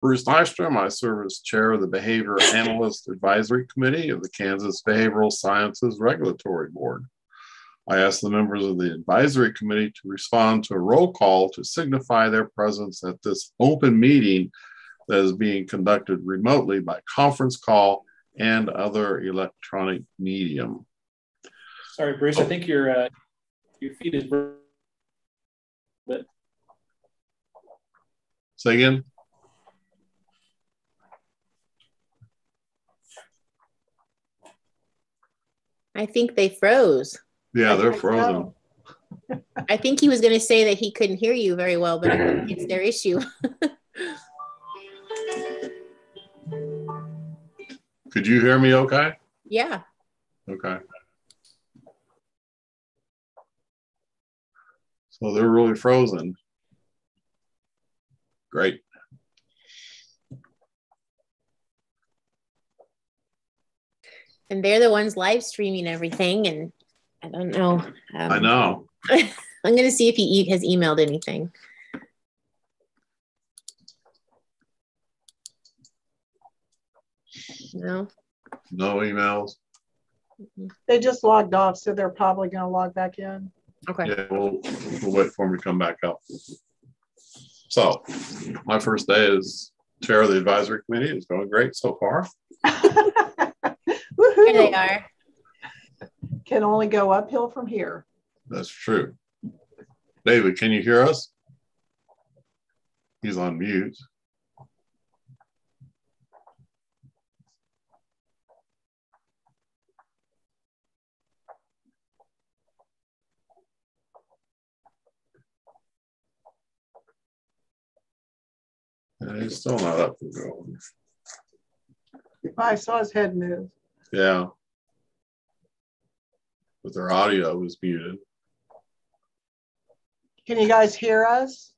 Bruce Nystrom. I serve as chair of the Behavior Analyst Advisory Committee of the Kansas Behavioral Sciences Regulatory Board. I ask the members of the advisory committee to respond to a roll call to signify their presence at this open meeting that is being conducted remotely by conference call and other electronic medium. Sorry, Bruce, I think your uh, your feed is but say again. I think they froze. Yeah, they're frozen. I think he was going to say that he couldn't hear you very well, but I think it's their issue. Could you hear me okay? Yeah. Okay. So they're really frozen. Great. And they're the ones live streaming everything. And I don't know. Um, I know. I'm going to see if he has emailed anything. No. No emails. They just logged off, so they're probably going to log back in. Okay. Yeah, we'll, we'll wait for them to come back up. So, my first day as chair of the advisory committee is going great so far. Here they are. Can only go uphill from here. That's true. David, can you hear us? He's on mute. Yeah, he's still not up and going. I saw his head move. Yeah. But their audio was muted. Can you guys hear us?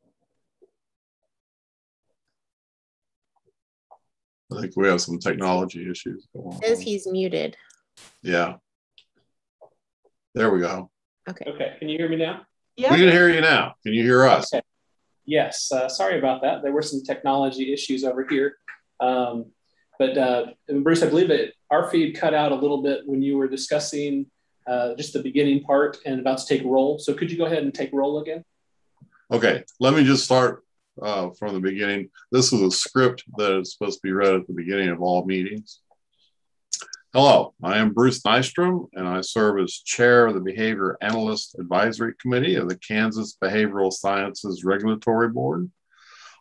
I think we have some technology issues. Says he's muted. Yeah. There we go. Okay. Okay. Can you hear me now? Yeah. We can hear you now. Can you hear us? Okay. Yes, uh, sorry about that. There were some technology issues over here. Um, but uh, Bruce, I believe that our feed cut out a little bit when you were discussing uh, just the beginning part and about to take roll. So could you go ahead and take roll again? Okay, let me just start uh, from the beginning. This is a script that is supposed to be read at the beginning of all meetings. Hello, I am Bruce Nystrom, and I serve as chair of the Behavior Analyst Advisory Committee of the Kansas Behavioral Sciences Regulatory Board.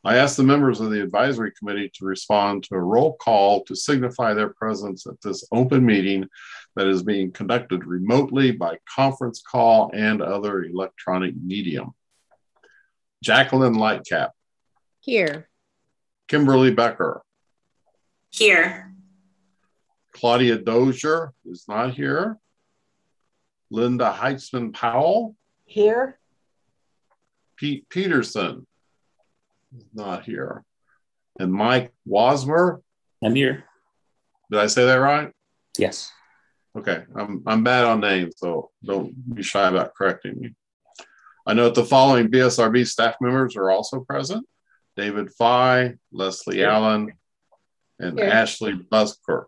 I ask the members of the advisory committee to respond to a roll call to signify their presence at this open meeting that is being conducted remotely by conference call and other electronic medium. Jacqueline Lightcap. Here. Kimberly Becker. Here. Claudia Dozier is not here. Linda Heitzman Powell. Here. Pete Peterson is not here. And Mike Wasmer. I'm here. Did I say that right? Yes. Okay. I'm, I'm bad on names, so don't be shy about correcting me. I note the following BSRB staff members are also present David Fye, Leslie here. Allen, and here. Ashley Buskirk.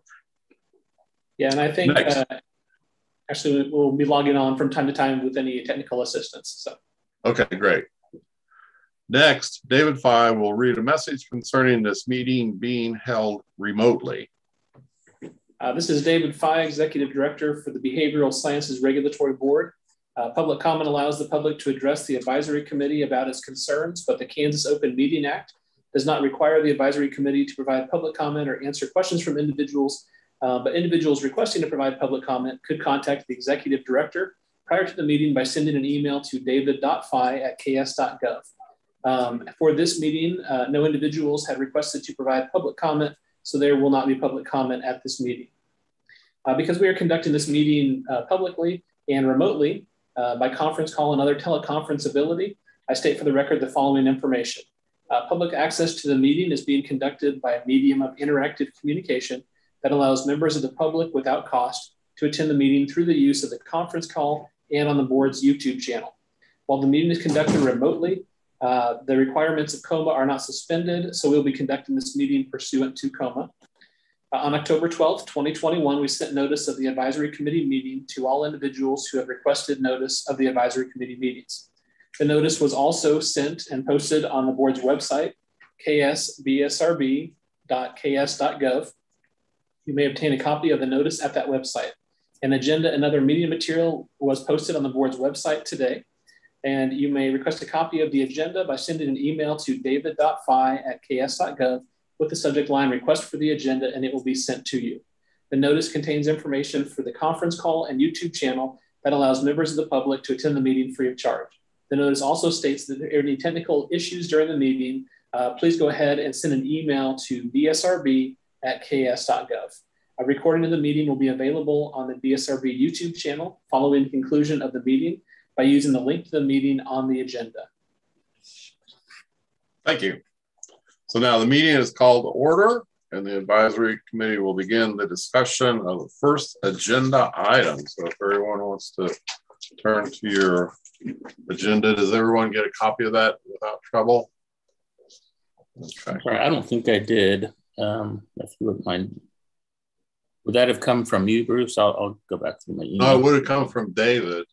Yeah, and I think uh, actually we'll be logging on from time to time with any technical assistance. So. Okay, great. Next, David Fye will read a message concerning this meeting being held remotely. Uh, this is David Fye, Executive Director for the Behavioral Sciences Regulatory Board. Uh, public comment allows the public to address the advisory committee about its concerns, but the Kansas Open Meeting Act does not require the advisory committee to provide public comment or answer questions from individuals uh, but individuals requesting to provide public comment could contact the executive director prior to the meeting by sending an email to david.fye at ks.gov. Um, for this meeting, uh, no individuals had requested to provide public comment, so there will not be public comment at this meeting. Uh, because we are conducting this meeting uh, publicly and remotely uh, by conference call and other teleconference ability, I state for the record the following information. Uh, public access to the meeting is being conducted by a medium of interactive communication that allows members of the public without cost to attend the meeting through the use of the conference call and on the board's YouTube channel. While the meeting is conducted remotely, Uh, the requirements of KOMA are not suspended, so we'll be conducting this meeting pursuant to KOMA. Uh, on October 12th, 2021, we sent notice of the advisory committee meeting to all individuals who have requested notice of the advisory committee meetings. The notice was also sent and posted on the board's website, ksbsrb.ks.gov. You may obtain a copy of the notice at that website. An agenda and other media material was posted on the board's website today. And you may request a copy of the agenda by sending an email to david.fye at ks.gov with the subject line request for the agenda and it will be sent to you. The notice contains information for the conference call and YouTube channel that allows members of the public to attend the meeting free of charge. The notice also states that if there are any technical issues during the meeting, uh, please go ahead and send an email to bsrb at ks.gov. A recording of the meeting will be available on the BSRB YouTube channel following conclusion of the meeting by using the link to the meeting on the agenda. Thank you. So now the meeting is called to order and the advisory committee will begin the discussion of the first agenda item. So if everyone wants to turn to your agenda, does everyone get a copy of that without trouble? Okay. I don't think I did. Um, if you wouldn't mind would that have come from you, Bruce? I'll, I'll go back to my email. No, it would have come from David.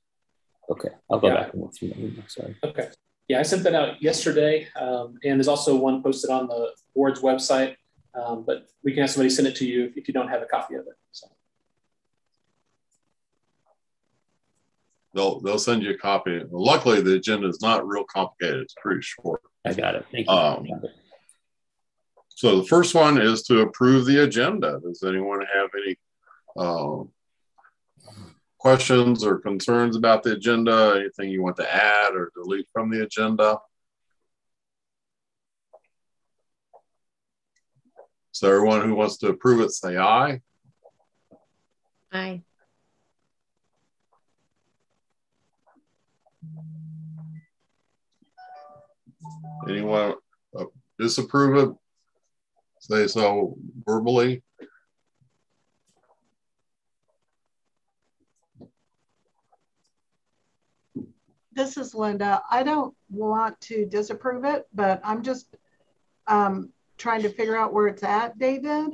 Okay, I'll go yeah. back and look through my email. Sorry. Okay. Yeah, I sent that out yesterday, um, and there's also one posted on the board's website. Um, but we can have somebody send it to you if you don't have a copy of it. So. They'll they'll send you a copy. Luckily, the agenda is not real complicated. It's pretty short. I got it. Thank you. Um, so the first one is to approve the agenda. Does anyone have any uh, questions or concerns about the agenda? Anything you want to add or delete from the agenda? So everyone who wants to approve it, say aye. Aye. Anyone uh, disapprove it? say so verbally. This is Linda. I don't want to disapprove it, but I'm just um, trying to figure out where it's at, David.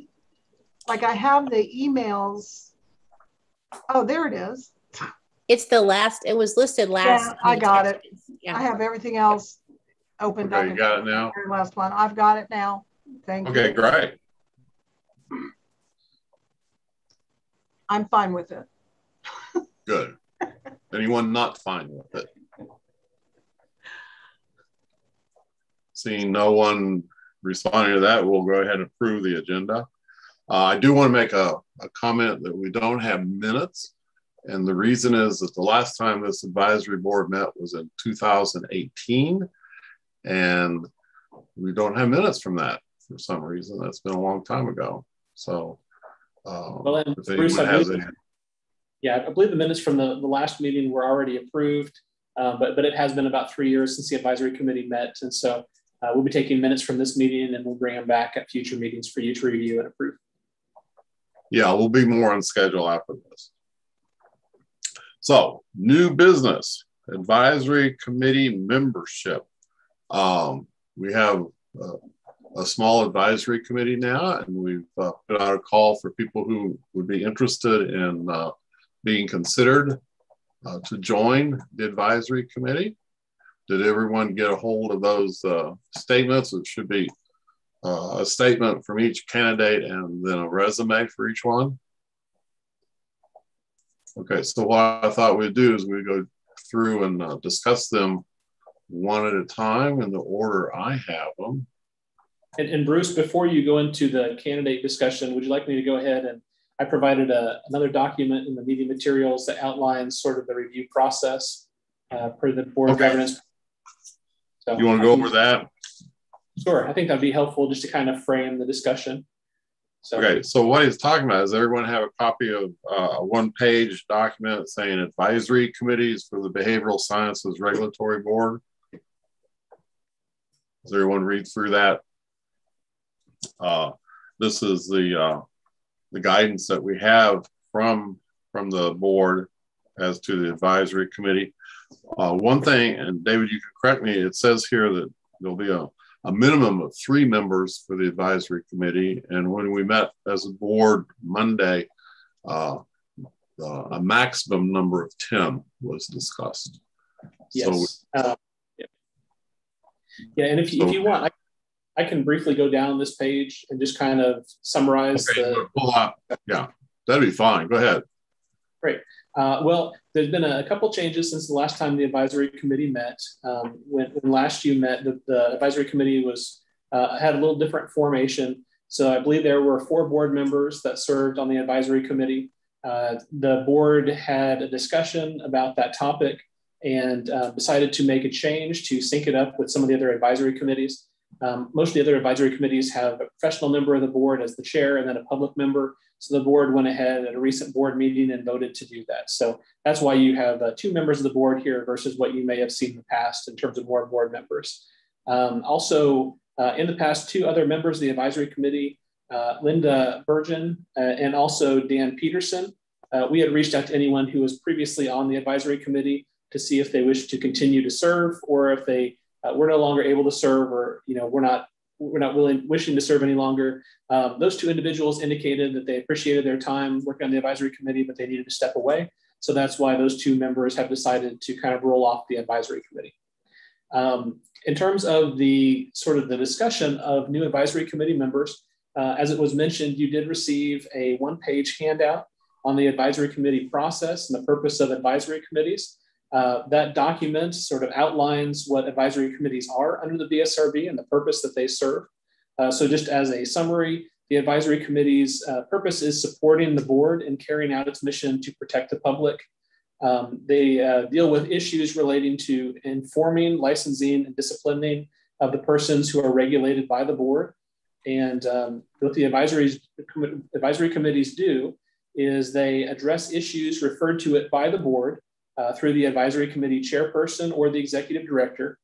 Like I have the emails. Oh, there it is. It's the last, it was listed last. Yeah, I got it. Yeah. I have everything else opened okay, up. You got it now? Last one. I've got it now. Thank okay, you. Okay, great. I'm fine with it. Good. Anyone not fine with it? Seeing no one responding to that, we'll go ahead and approve the agenda. Uh, I do want to make a, a comment that we don't have minutes. And the reason is that the last time this advisory board met was in 2018. And we don't have minutes from that for some reason. That's been a long time ago. So, um, well, and Bruce, I believe, any... yeah, I believe the minutes from the, the last meeting were already approved, uh, but but it has been about three years since the advisory committee met, and so uh, we'll be taking minutes from this meeting and then we'll bring them back at future meetings for you to review and approve. Yeah, we'll be more on schedule after this. So, new business advisory committee membership. Um, we have uh, a small advisory committee now, and we've uh, put out a call for people who would be interested in uh, being considered uh, to join the advisory committee. Did everyone get a hold of those uh, statements? It should be uh, a statement from each candidate and then a resume for each one. Okay, so what I thought we'd do is we go through and uh, discuss them one at a time in the order I have them. And, and, Bruce, before you go into the candidate discussion, would you like me to go ahead and I provided a, another document in the meeting materials that outlines sort of the review process uh, per the board okay. governance. So you want to go over that? Sure. I think that'd be helpful just to kind of frame the discussion. So, okay. So what he's talking about is everyone have a copy of uh, a one-page document saying advisory committees for the Behavioral Sciences Regulatory Board. Does everyone read through that uh, this is the uh, the guidance that we have from from the board as to the advisory committee. Uh, one thing, and David, you can correct me, it says here that there'll be a, a minimum of three members for the advisory committee. And when we met as a board Monday, uh, uh, a maximum number of 10 was discussed. Yes. So, uh, yeah. yeah. And if you, so, if you want, I, I, can briefly go down this page and just kind of summarize okay, the. Pull out. Yeah, that'd be fine. Go ahead. Great. Uh, well, there's been a, couple changes since the last time the advisory committee met. Um, when, when, last you met, the, the advisory committee was uh, had a little different formation. So I believe there were four board members that served on the advisory committee. Uh, the board had a discussion about that topic and uh, decided to make a change to sync it up with some of the other advisory committees. Um, most of the other advisory committees have a professional member of the board as the chair and then a public member. So the board went ahead at a recent board meeting and voted to do that. So that's why you have uh, two members of the board here versus what you may have seen in the past in terms of more board members. Um, also, uh, in the past, two other members of the advisory committee, uh, Linda Burgeon uh, and also Dan Peterson, uh, we had reached out to anyone who was previously on the advisory committee to see if they wished to continue to serve or if they uh, were no longer able to serve or you know we're not we're not willing wishing to serve any longer. Um, those two individuals indicated that they appreciated their time working on the advisory committee, but they needed to step away. So that's why those two members have decided to kind of roll off the advisory committee. Um, in terms of the sort of the discussion of new advisory committee members, uh, as it was mentioned, you did receive a one-page handout on the advisory committee process and the purpose of advisory committees. Uh, that document sort of outlines what advisory committees are under the BSRB and the purpose that they serve. Uh, so just as a summary, the advisory committee's uh, purpose is supporting the board in carrying out its mission to protect the public. Um, they uh, deal with issues relating to informing, licensing, and disciplining of the persons who are regulated by the board. And um, what the advisory, advisory committees do is they address issues referred to it by the board uh, through the advisory committee chairperson or the executive director.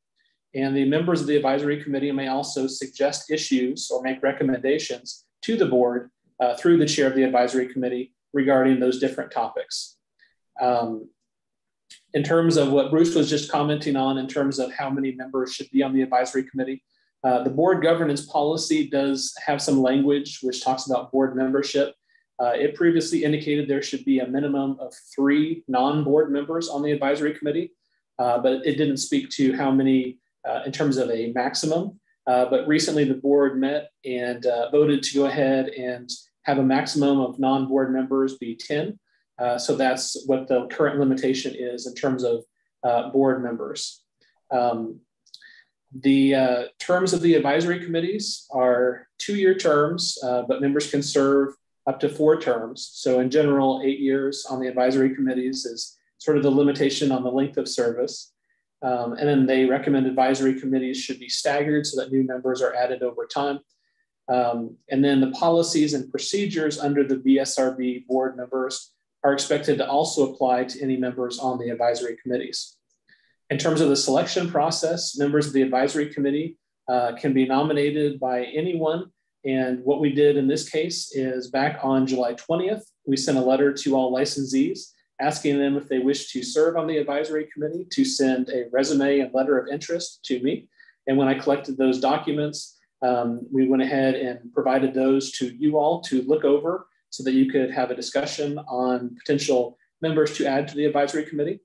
And the members of the advisory committee may also suggest issues or make recommendations to the board uh, through the chair of the advisory committee regarding those different topics. Um, in terms of what Bruce was just commenting on, in terms of how many members should be on the advisory committee, uh, the board governance policy does have some language which talks about board membership. Uh, it previously indicated there should be a minimum of three non-board members on the advisory committee, uh, but it didn't speak to how many uh, in terms of a maximum. Uh, but recently the board met and uh, voted to go ahead and have a maximum of non-board members be 10. Uh, so that's what the current limitation is in terms of board members. Um, the terms of the advisory committees are two-year terms, but members can serve up to four terms. So in general, eight years on the advisory committees is sort of the limitation on the length of service. Um, and then they recommend advisory committees should be staggered so that new members are added over time. Um, and then the policies and procedures under the BSRB board members are expected to also apply to any members on the advisory committees. In terms of the selection process, members of the advisory committee uh, can be nominated by anyone and what we did in this case is back on July 20th, we sent a letter to all licensees asking them if they wish to serve on the advisory committee to send a resume and letter of interest to me. And when I collected those documents, um, we went ahead and provided those to you all to look over so that you could have a discussion on potential members to add to the advisory committee.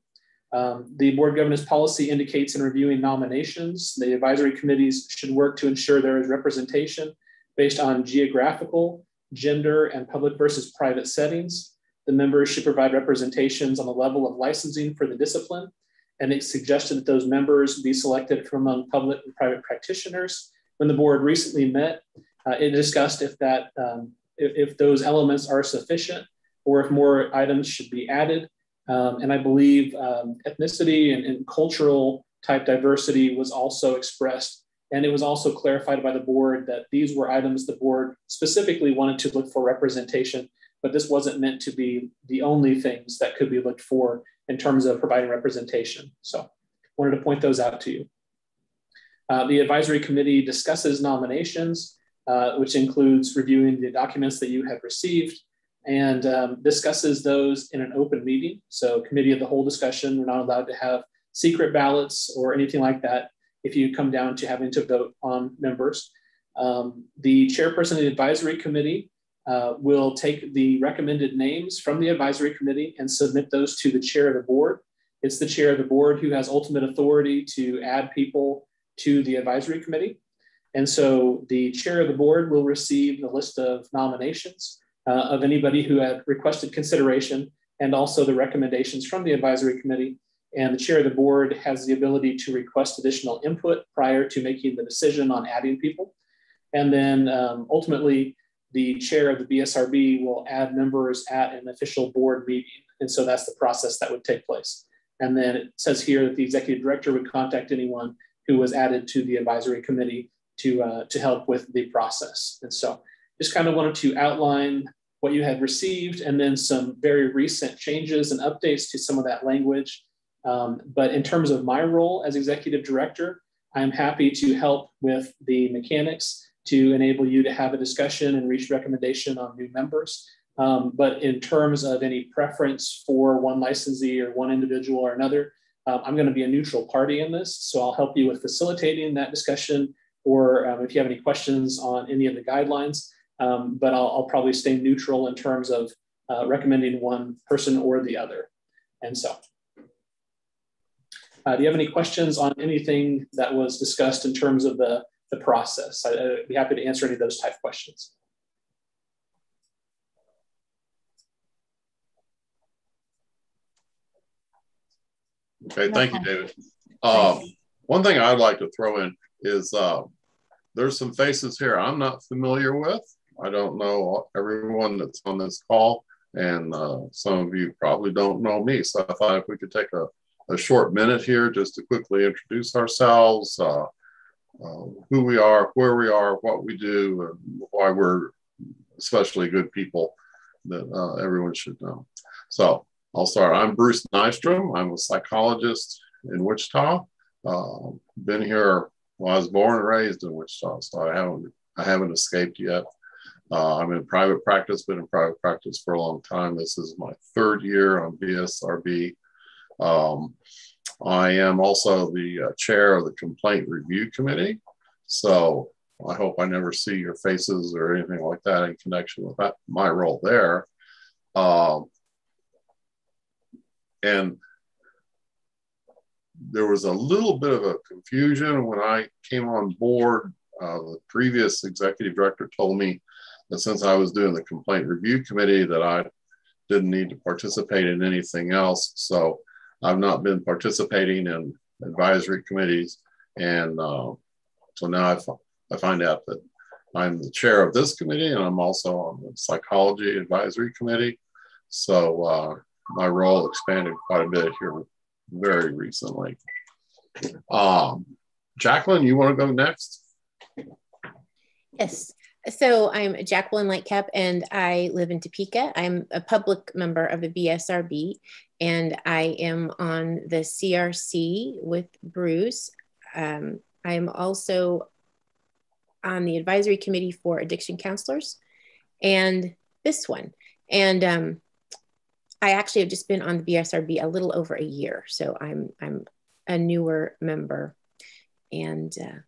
Um, the board governance policy indicates in reviewing nominations, the advisory committees should work to ensure there is representation based on geographical, gender, and public versus private settings. The members should provide representations on the level of licensing for the discipline. And it suggested that those members be selected from among public and private practitioners. When the board recently met, uh, it discussed if that um, if, if, those elements are sufficient or if more items should be added. Um, and I believe um, ethnicity and, and cultural type diversity was also expressed and it was also clarified by the board that these were items the board specifically wanted to look for representation, but this wasn't meant to be the only things that could be looked for in terms of providing representation. So wanted to point those out to you. Uh, the advisory committee discusses nominations, uh, which includes reviewing the documents that you have received and um, discusses those in an open meeting. So committee of the whole discussion, we're not allowed to have secret ballots or anything like that if you come down to having to vote on members. Um, the chairperson of the advisory committee uh, will take the recommended names from the advisory committee and submit those to the chair of the board. It's the chair of the board who has ultimate authority to add people to the advisory committee. And so the chair of the board will receive the list of nominations uh, of anybody who had requested consideration and also the recommendations from the advisory committee. And the chair of the board has the ability to request additional input prior to making the decision on adding people. And then um, ultimately, the chair of the BSRB will add members at an official board meeting. And so that's the process that would take place. And then it says here that the executive director would contact anyone who was added to the advisory committee to, uh, to help with the process. And so just kind of wanted to outline what you had received and then some very recent changes and updates to some of that language. Um, but in terms of my role as executive director, I'm happy to help with the mechanics to enable you to have a discussion and reach recommendation on new members. Um, but in terms of any preference for one licensee or one individual or another, um, I'm going to be a neutral party in this. So I'll help you with facilitating that discussion or um, if you have any questions on any of the guidelines. Um, but I'll, I'll, probably stay neutral in terms of uh, recommending one person or the other. And so, uh, do you have any questions on anything that was discussed in terms of the the process. I, would be happy to answer any of those type of questions. Okay, thank you, David. Um, one thing I'd like to throw in is uh, there's some faces here I'm not familiar with. I don't know everyone that's on this call, and uh, some of you probably don't know me. So I thought if we could take a, a short minute here just to quickly introduce ourselves, uh, uh, who we are, where we are, what we do, and why we're especially good people that uh, everyone should know. So I'll start. I'm Bruce Nystrom. I'm a psychologist in Wichita. Uh, been here. Well, I was born and raised in Wichita, so I haven't I haven't escaped yet. Uh, I'm in private practice. Been in private practice for a long time. This is my third year on BSRB. Um, I am also the uh, chair of the Complaint Review Committee. So I hope I never see your faces or anything like that in connection with that, my role there. Um, and there was a little bit of a confusion when I came on board. Uh, the previous executive director told me that since I was doing the complaint review committee, that I didn't need to participate in anything else. So I've not been participating in advisory committees. And uh, so now I, f- I find out that I'm the chair of this committee and I'm also on the psychology advisory committee. So uh, my role expanded quite a bit here very recently. Um, Jacqueline, you want to go next? Yes. So I'm Jacqueline Lightcap and I live in Topeka. I'm a public member of the BSRB and I am on the CRC with Bruce. Um, I'm also on the advisory committee for addiction counselors and this one. And um, I actually have just been on the BSRB a little over a year. So I'm, I'm a newer member. And uh,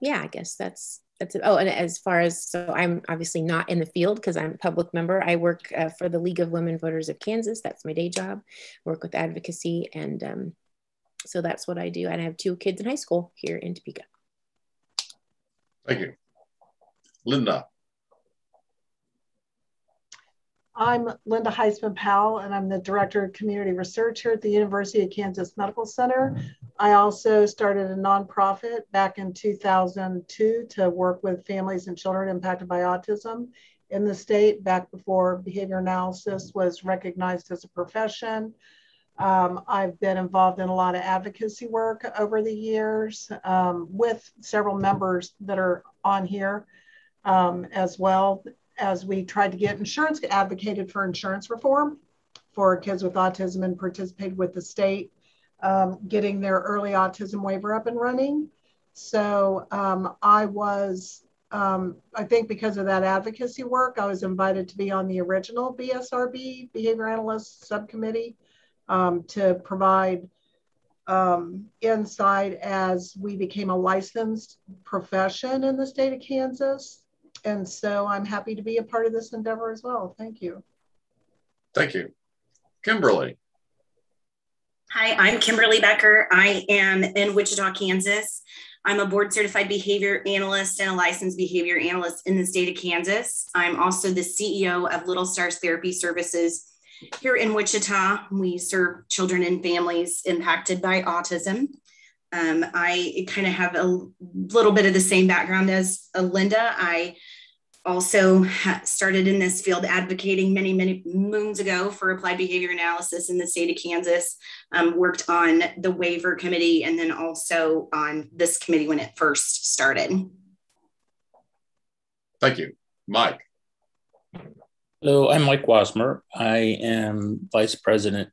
yeah, I guess that's that's it. Oh, and as far as so, I'm obviously not in the field because I'm a public member. I work uh, for the League of Women Voters of Kansas. That's my day job. Work with advocacy, and um, so that's what I do. And I have two kids in high school here in Topeka. Thank you, Linda. I'm Linda Heitzman Powell, and I'm the Director of Community Research here at the University of Kansas Medical Center. I also started a nonprofit back in 2002 to work with families and children impacted by autism in the state, back before behavior analysis was recognized as a profession. Um, I've been involved in a lot of advocacy work over the years um, with several members that are on here um, as well as we tried to get insurance advocated for insurance reform for kids with autism and participated with the state um, getting their early autism waiver up and running. So um, I was, um, I think because of that advocacy work, I was invited to be on the original BSRB Behavior Analyst Subcommittee um, to provide um, insight as we became a licensed profession in the state of Kansas. And so I'm happy to be a part of this endeavor as well. Thank you. Thank you. Kimberly. Hi, I'm Kimberly Becker. I am in Wichita, Kansas. I'm a board certified behavior analyst and a licensed behavior analyst in the state of Kansas. I'm also the CEO of Little Stars Therapy Services here in Wichita. We serve children and families impacted by autism. Um, I kind of have a little bit of the same background as Linda. I also started in this field advocating many, many moons ago for applied behavior analysis in the state of Kansas. Um, worked on the waiver committee and then also on this committee when it first started. Thank you. Mike. Hello, I'm Mike Wasmer. I am Vice President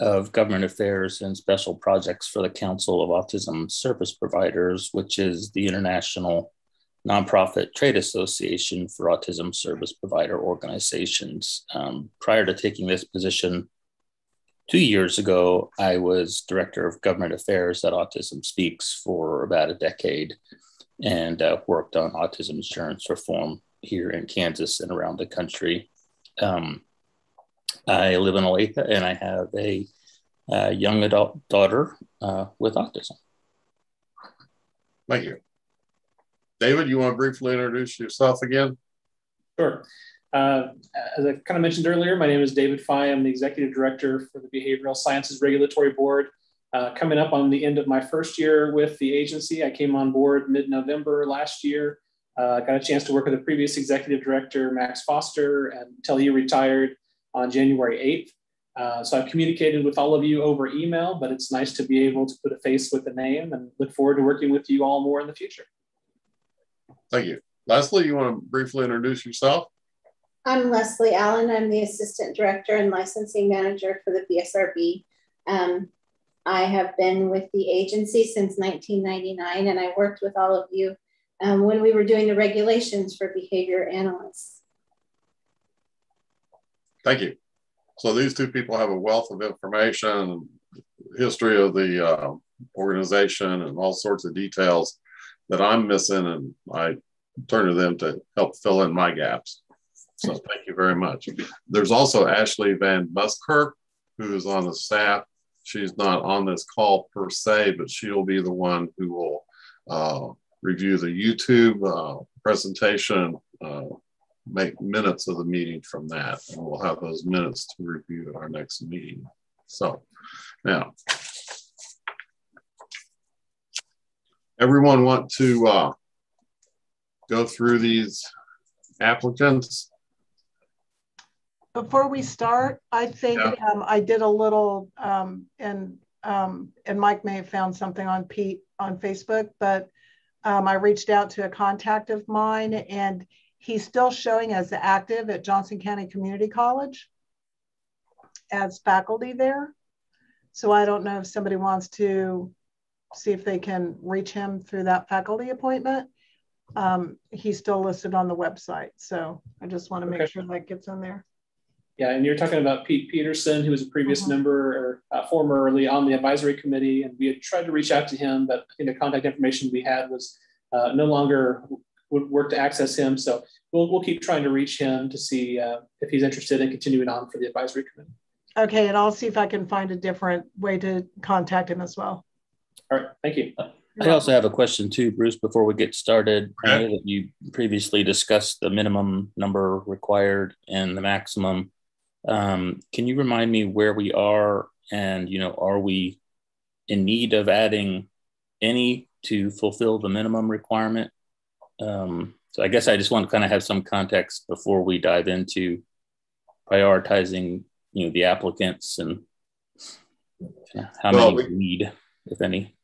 of Government Affairs and Special Projects for the Council of Autism Service Providers, which is the international nonprofit trade association for autism service provider organizations. Um, prior to taking this position two years ago, I was director of government affairs at Autism Speaks for about a decade and uh, worked on autism insurance reform here in Kansas and around the country. Um, I live in Olathe and I have a, a young adult daughter uh, with autism. Thank you. David, you want to briefly introduce yourself again? Sure. Uh, as I kind of mentioned earlier, my name is David Fye. I'm the Executive Director for the Behavioral Sciences Regulatory Board. Uh, coming up on the end of my first year with the agency, I came on board mid-November last year. Uh, got a chance to work with the previous Executive Director, Max Foster, until he retired on January 8th. Uh, so I've communicated with all of you over email, but it's nice to be able to put a face with a name and look forward to working with you all more in the future. Thank you. Leslie, you want to briefly introduce yourself? I'm Leslie Allen. I'm the Assistant Director and Licensing Manager for the BSRB. Um, I have been with the agency since 1999 and I worked with all of you um, when we were doing the regulations for behavior analysts. Thank you. So these two people have a wealth of information, history of the uh, organization and all sorts of details that I'm missing, and I turn to them to help fill in my gaps. So thank you very much. There's also Ashley Van Buskirk, who is on the staff. She's not on this call per se, but she'll be the one who will uh, review the YouTube uh, presentation, uh, make minutes of the meeting from that, and we'll have those minutes to review at our next meeting. So now everyone want to uh, go through these applicants? Before we start, I think yeah. um, I did a little, um, and um, and Mike may have found something on Pete on Facebook, but um, I reached out to a contact of mine, and he's still showing as active at Johnson County Community College as faculty there. So I don't know if somebody wants to see if they can reach him through that faculty appointment. Um, he's still listed on the website. So I just want to make okay. sure that gets in there. Yeah, and you're talking about Pete Peterson, who was a previous uh-huh. member or uh, formerly on the advisory committee, and we had tried to reach out to him, but I think the contact information we had was uh, no longer would work to access him. So we'll we'll keep trying to reach him to see uh, if he's interested in continuing on for the advisory committee. Okay, and I'll see if I can find a different way to contact him as well. All right, thank you. I also have a question too, Bruce, before we get started. I know that you previously discussed the minimum number required and the maximum. Um, can you remind me where we are and, you know, are we in need of adding any to fulfill the minimum requirement? Um, so I guess I just want to kind of have some context before we dive into prioritizing, you know, the applicants and how well, many we need, if any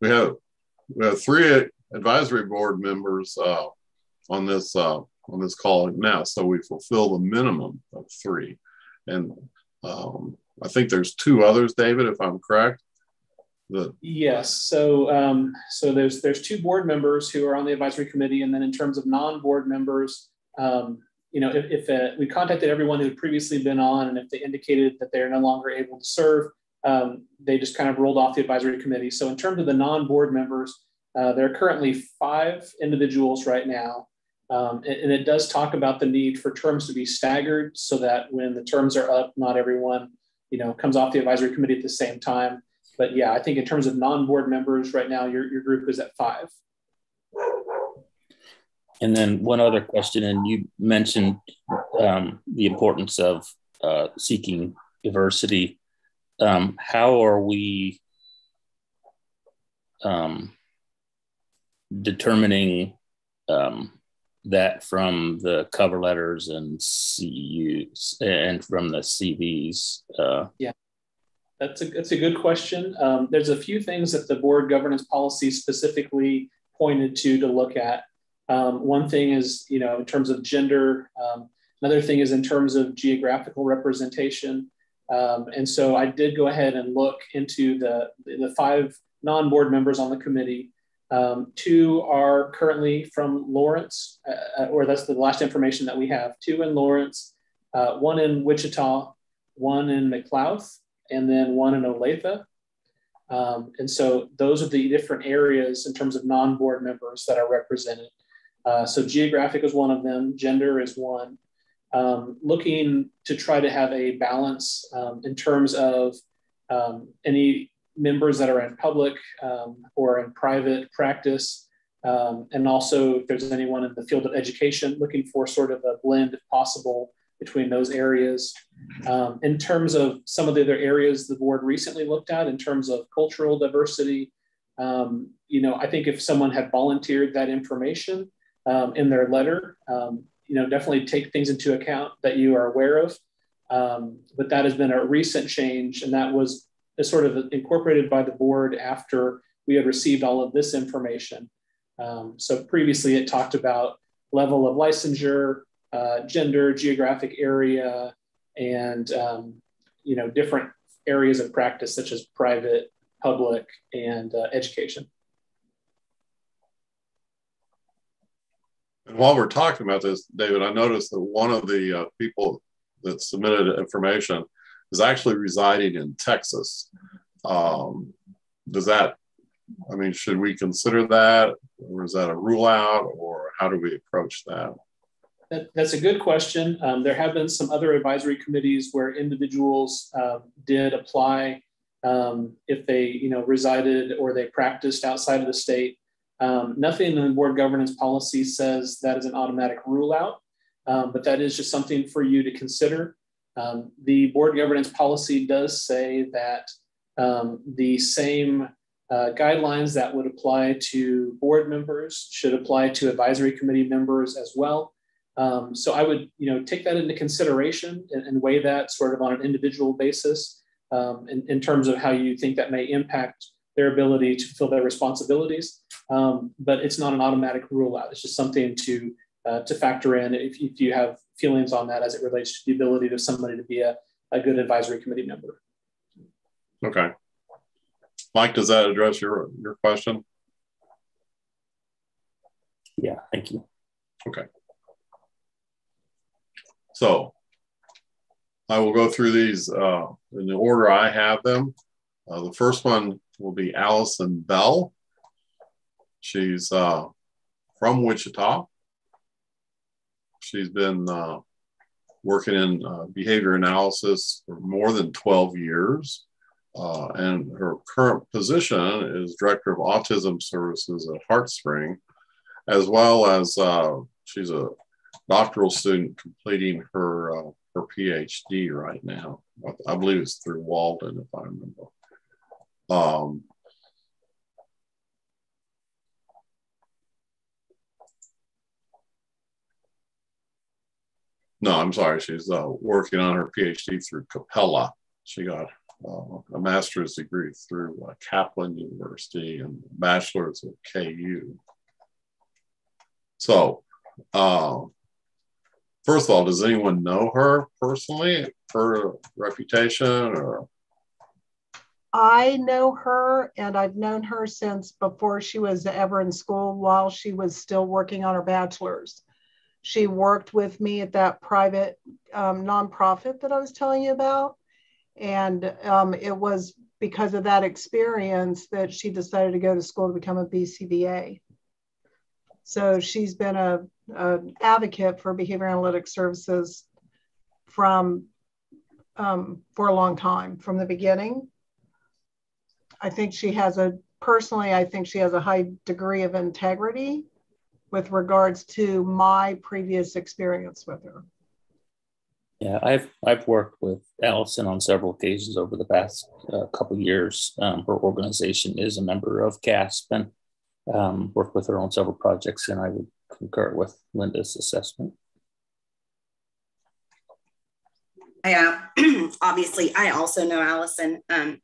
we have we have three advisory board members uh, on this uh, on this call now, so we fulfill the minimum of three, and um, I think there's two others, David, if I'm correct. The- yes. So um, so there's there's two board members who are on the advisory committee, and then in terms of non-board members, um, you know, if, if uh, we contacted everyone who had previously been on, and if they indicated that they are no longer able to serve, um, they just kind of rolled off the advisory committee. So in terms of the non-board members, uh, there are currently five individuals right now. Um, and, and, it does talk about the need for terms to be staggered so that when the terms are up, not everyone, you know, comes off the advisory committee at the same time. But yeah, I think in terms of non-board members right now, your, your group is at five. And then one other question, and you mentioned um, the importance of uh, seeking diversity. Um, how are we um, determining um, that from the cover letters and CUs and from the CVs? Uh, yeah, that's a that's a good question. Um, there's a few things that the board governance policy specifically pointed to to look at. Um, one thing is, you know, in terms of gender. Um, another thing is in terms of geographical representation. Um, and so I did go ahead and look into the, the five non-board members on the committee. Um, two are currently from Lawrence, uh, or that's the last information that we have. Two in Lawrence, uh, one in Wichita, one in McLouth, and then one in Olathe. Um, and so those are the different areas in terms of non-board members that are represented. Uh, so geographic is one of them, gender is one. Um, looking to try to have a balance um, in terms of um, any members that are in public um, or in private practice, um, and also if there's anyone in the field of education, looking for sort of a blend, if possible, between those areas. Um, in terms of some of the other areas the board recently looked at, in terms of cultural diversity, you know, I think if someone had volunteered that information, um, in their letter. You know, definitely take things into account that you are aware of. Um, but that has been a recent change, and that was sort of incorporated by the board after we had received all of this information. Um, so previously, it talked about level of licensure, uh, gender, geographic area, and um, you know different areas of practice such as private, public, and uh, education. While we're talking about this, David, I noticed that one of the uh, people that submitted information is actually residing in Texas. Um, does that, I mean, should we consider that, or is that a rule out, or how do we approach that? that that's a good question. Um, there have been some other advisory committees where individuals uh, did apply um, if they, you know, resided or they practiced outside of the state. Um, nothing in the board governance policy says that is an automatic rule out, um, but that is just something for you to consider. Um, the board governance policy does say that um, the same uh, guidelines that would apply to board members should apply to advisory committee members as well. Um, so I would, you know, take that into consideration and, and weigh that sort of on an individual basis um, in, in terms of how you think that may impact their ability to fulfill their responsibilities. Um, but it's not an automatic rule out. It's just something to uh, to factor in if, if you have feelings on that as it relates to the ability of somebody to be a, a good advisory committee member. Okay. Mike, does that address your, your question? Yeah, thank you. Okay. So I will go through these uh, in the order I have them. Uh, the first one will be Allison Bell. She's uh, from Wichita. She's been uh, working in uh, behavior analysis for more than 12 years. Uh, and her current position is Director of Autism Services at Heartspring, as well as uh, she's a doctoral student completing her, uh, her PhD right now. I believe it's through Walden, if I remember. Um, no, I'm sorry. She's uh, working on her PhD through Capella. She got uh, a master's degree through uh, Kaplan University and bachelor's at KU. So, uh, first of all, does anyone know her personally, her reputation, or I know her and I've known her since before she was ever in school while she was still working on her bachelor's. She worked with me at that private um, nonprofit that I was telling you about. And um, it was because of that experience that she decided to go to school to become a BCBA. So she's been a, an advocate for behavior analytics services from um, for a long time, from the beginning. I think she has a personally, I think she has a high degree of integrity with regards to my previous experience with her. Yeah, I've I've worked with Allison on several occasions over the past uh, couple years. Um, her organization is a member of CASP and um, worked with her on several projects, and I would concur with Linda's assessment. Yeah, obviously, I also know Allison. Um,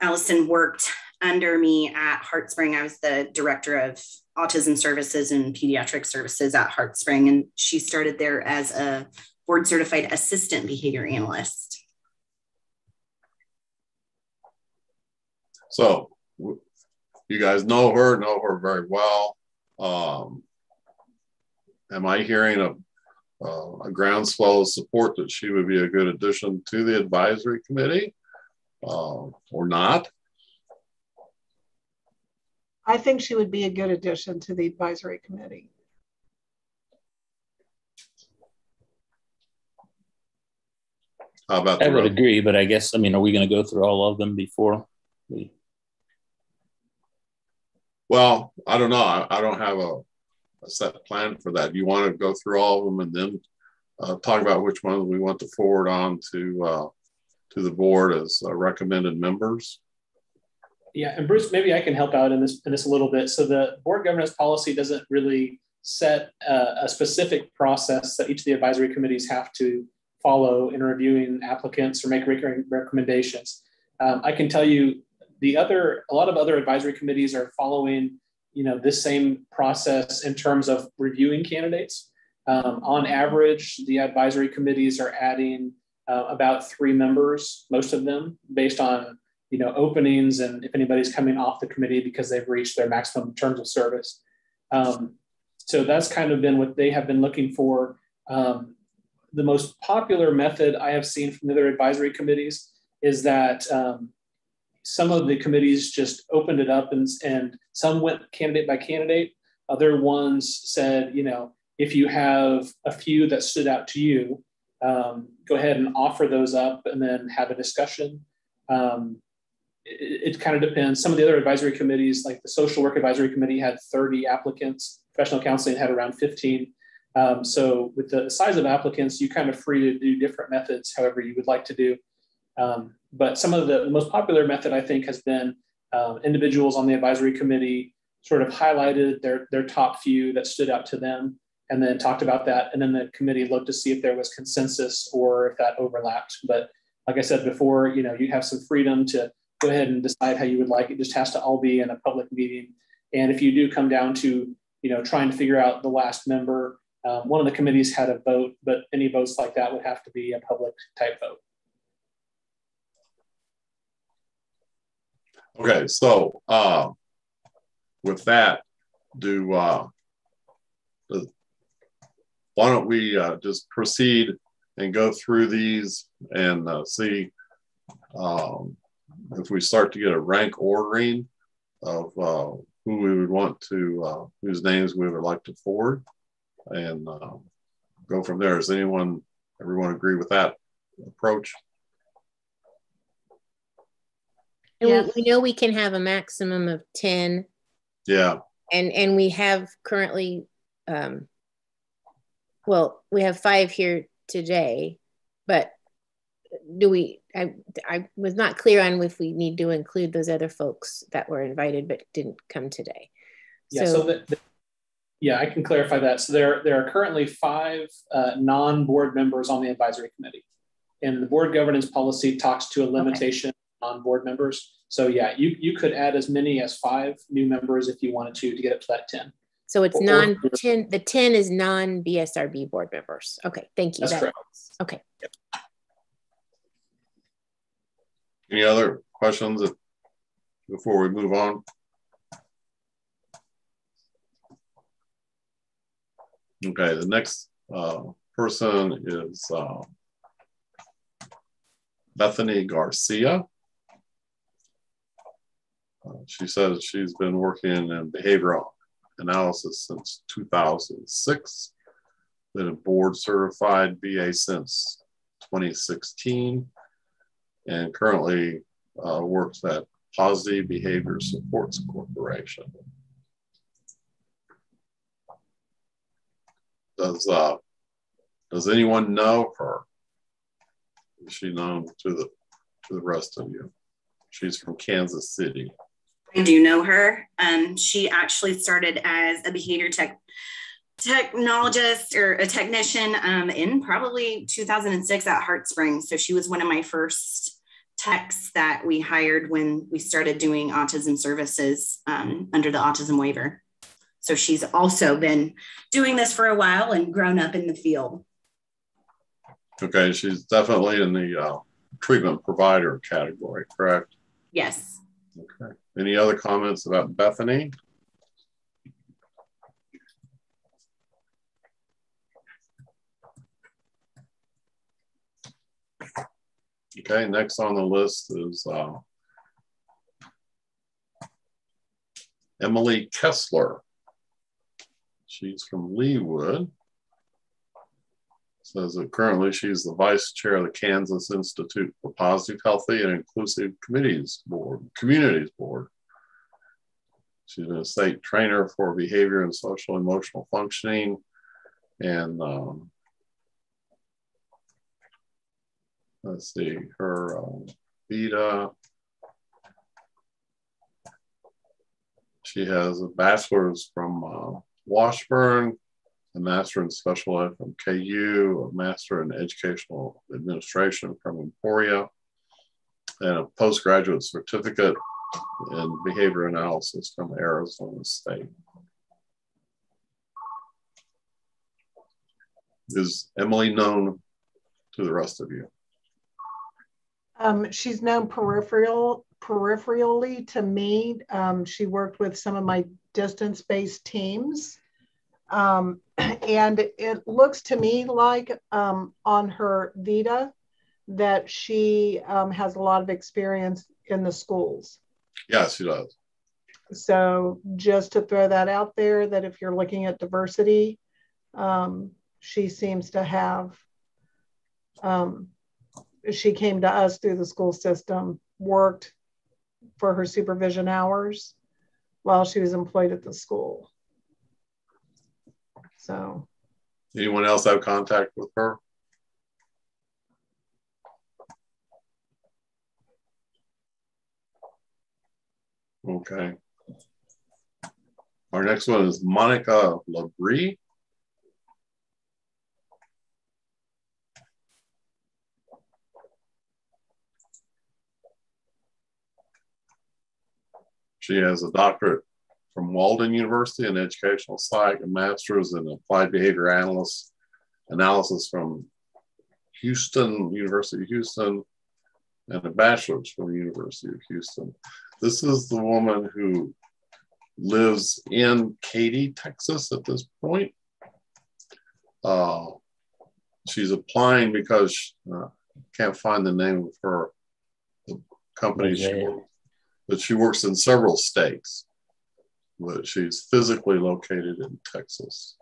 Allison worked under me at Heartspring. I was the director of autism services and pediatric services at Heartspring, and she started there as a board certified assistant behavior analyst. So, you guys know her, know her very well. Um, am I hearing a uh, a groundswell of support that she would be a good addition to the advisory committee uh, or not? I think she would be a good addition to the advisory committee. How about I would agree, but I guess I mean, are we going to go through all of them before we? Well, I don't know. I, I don't have a a set plan for that. You want to go through all of them and then uh, talk about which ones we want to forward on to uh, to the board as uh, recommended members. Yeah, and Bruce, maybe I can help out in this in this a little bit. So the board governance policy doesn't really set a, a specific process that each of the advisory committees have to follow in reviewing applicants or make recommendations. Um, I can tell you the other a lot of other advisory committees are following you know this same process in terms of reviewing candidates. Um, on average, the advisory committees are adding uh, about three members, most of them, based on you know openings and if anybody's coming off the committee because they've reached their maximum terms of service. Um, so that's kind of been what they have been looking for. Um, the most popular method I have seen from the other advisory committees is that um, some of the committees just opened it up and, and some went candidate by candidate. Other ones said, you know, if you have a few that stood out to you, um, go ahead and offer those up and then have a discussion. Um, it, it kind of depends. Some of the other advisory committees, like the social work advisory committee, had 30 applicants. Professional counseling had around 15. Um, so with the size of applicants, you kind of free to do different methods, however you would like to do. Um, but some of the, the, most popular method, I think, has been um, individuals on the advisory committee sort of highlighted their, their top few that stood out to them and then talked about that. And then the committee looked to see if there was consensus or if that overlapped. But like I said before, you know, you have some freedom to go ahead and decide how you would like it. Just has to all be in a public meeting. And if you do come down to, you know, trying to figure out the last member, um, one of the committees had a vote, but any votes like that would have to be a public type vote. Okay, so uh, with that, do uh, why don't we uh, just proceed and go through these and uh, see um, if we start to get a rank ordering of uh, who we would want to, uh, whose names we would like to forward, and uh, go from there. Does anyone, everyone agree with that approach? And yes. we, we know we can have a maximum of 10. Yeah. And and we have currently um well, we have five here today, but do we I I was not clear on if we need to include those other folks that were invited but didn't come today. Yeah, so, so the, the, yeah, I can clarify that. So there, there are currently five uh, non-board members on the advisory committee. And the board governance policy talks to a limitation on board members. So yeah, you, you could add as many as five new members if you wanted to to get up to that 10. So it's or, non 10, the 10 is non BSRB board members. Okay, thank you. That's that correct. Okay. Yep. Any other questions before we move on? Okay, the next uh, person is uh, Bethany Garcia. Uh, she says she's been working in behavioral analysis since 2006, been a board certified BA since 2016, and currently uh, works at Positive Behavior Supports Corporation. Does uh, does anyone know her? Is she known to the to the rest of you? She's from Kansas City. I do know her. Um, she actually started as a behavior tech technologist or a technician um, in probably 2006 at Heart Springs. So she was one of my first techs that we hired when we started doing autism services um, under the autism waiver. So she's also been doing this for a while and grown up in the field. Okay, she's definitely in the uh, treatment provider category, correct? Yes. Okay. Any other comments about Bethany? Okay, next on the list is uh, Emily Kessler. She's from Leawood. Says that currently she's the vice chair of the Kansas Institute for Positive, Healthy, and Inclusive Committees Board, Communities Board. She's a state trainer for behavior and social emotional functioning. And um, let's see, her um, Vita. She has a bachelor's from uh, Washburn, a master in special ed from KU, a master in educational administration from Emporia, and a postgraduate certificate in behavior analysis from Arizona State. Is Emily known to the rest of you? Um, she's known peripheral peripherally to me. Um, she worked with some of my distance-based teams. Um, and it looks to me like um, on her Vita that she um, has a lot of experience in the schools. Yes, she does. So just to throw that out there, that if you're looking at diversity, um, she seems to have. She came to us through the school system, worked for her supervision hours while she was employed at the school. So, anyone else have contact with her? Okay. Our next one is Monica Labrie. She has a doctorate from Walden University in educational psych, a master's in applied behavior analysis analysis from Houston, University of Houston, and a bachelor's from the University of Houston. This is the woman who lives in Katy, Texas at this point. Uh, she's applying because she, uh, can't find the name of her company, okay. she but she works in several states. But she's physically located in Texas.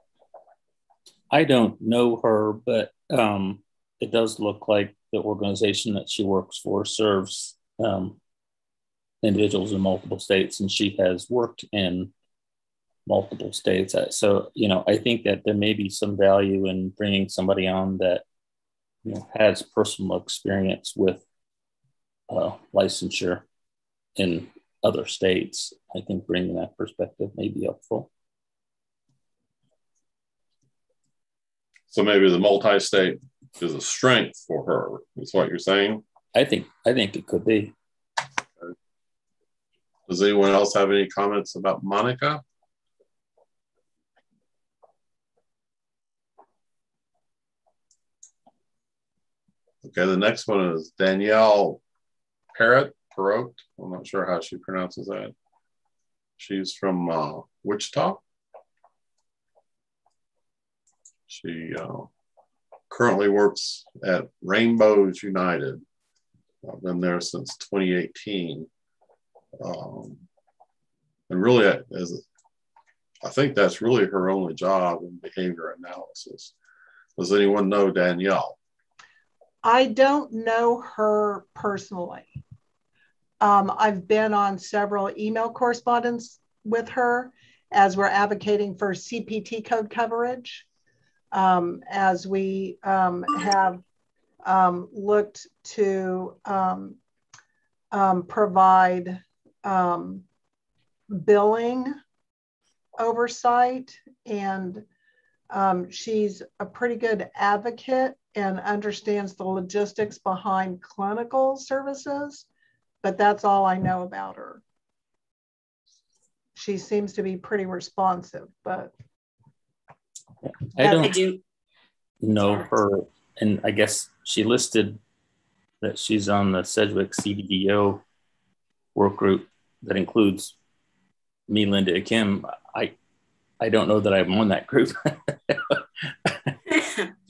I don't know her, but um, it does look like the organization that she works for serves um, individuals in multiple states, and she has worked in multiple states. Uh, so, you know, I think that there may be some value in bringing somebody on that you know, has personal experience with uh, licensure in other states. I think bringing that perspective may be helpful. So maybe the multi-state is a strength for her. Is what you're saying? I think I think it could be. Does anyone else have any comments about Monica? Okay, the next one is Danielle Parrott, Perot. I'm not sure how she pronounces that. She's from uh, Wichita. She uh, currently works at Rainbows United I've been there since 2018. Um, and really, as I think that's really her only job in behavior analysis. Does anyone know Danielle? I don't know her personally. Um, I've been on several email correspondence with her as we're advocating for CPT code coverage, um, as we um, have um, looked to um, um, provide billing oversight and she's a pretty good advocate and understands the logistics behind clinical services, but that's all I know about her. She seems to be pretty responsive, but I don't do know her, and I guess she listed that she's on the Sedgwick CDDO work group that includes me, Linda, and Kim. I I don't know that I'm on that group.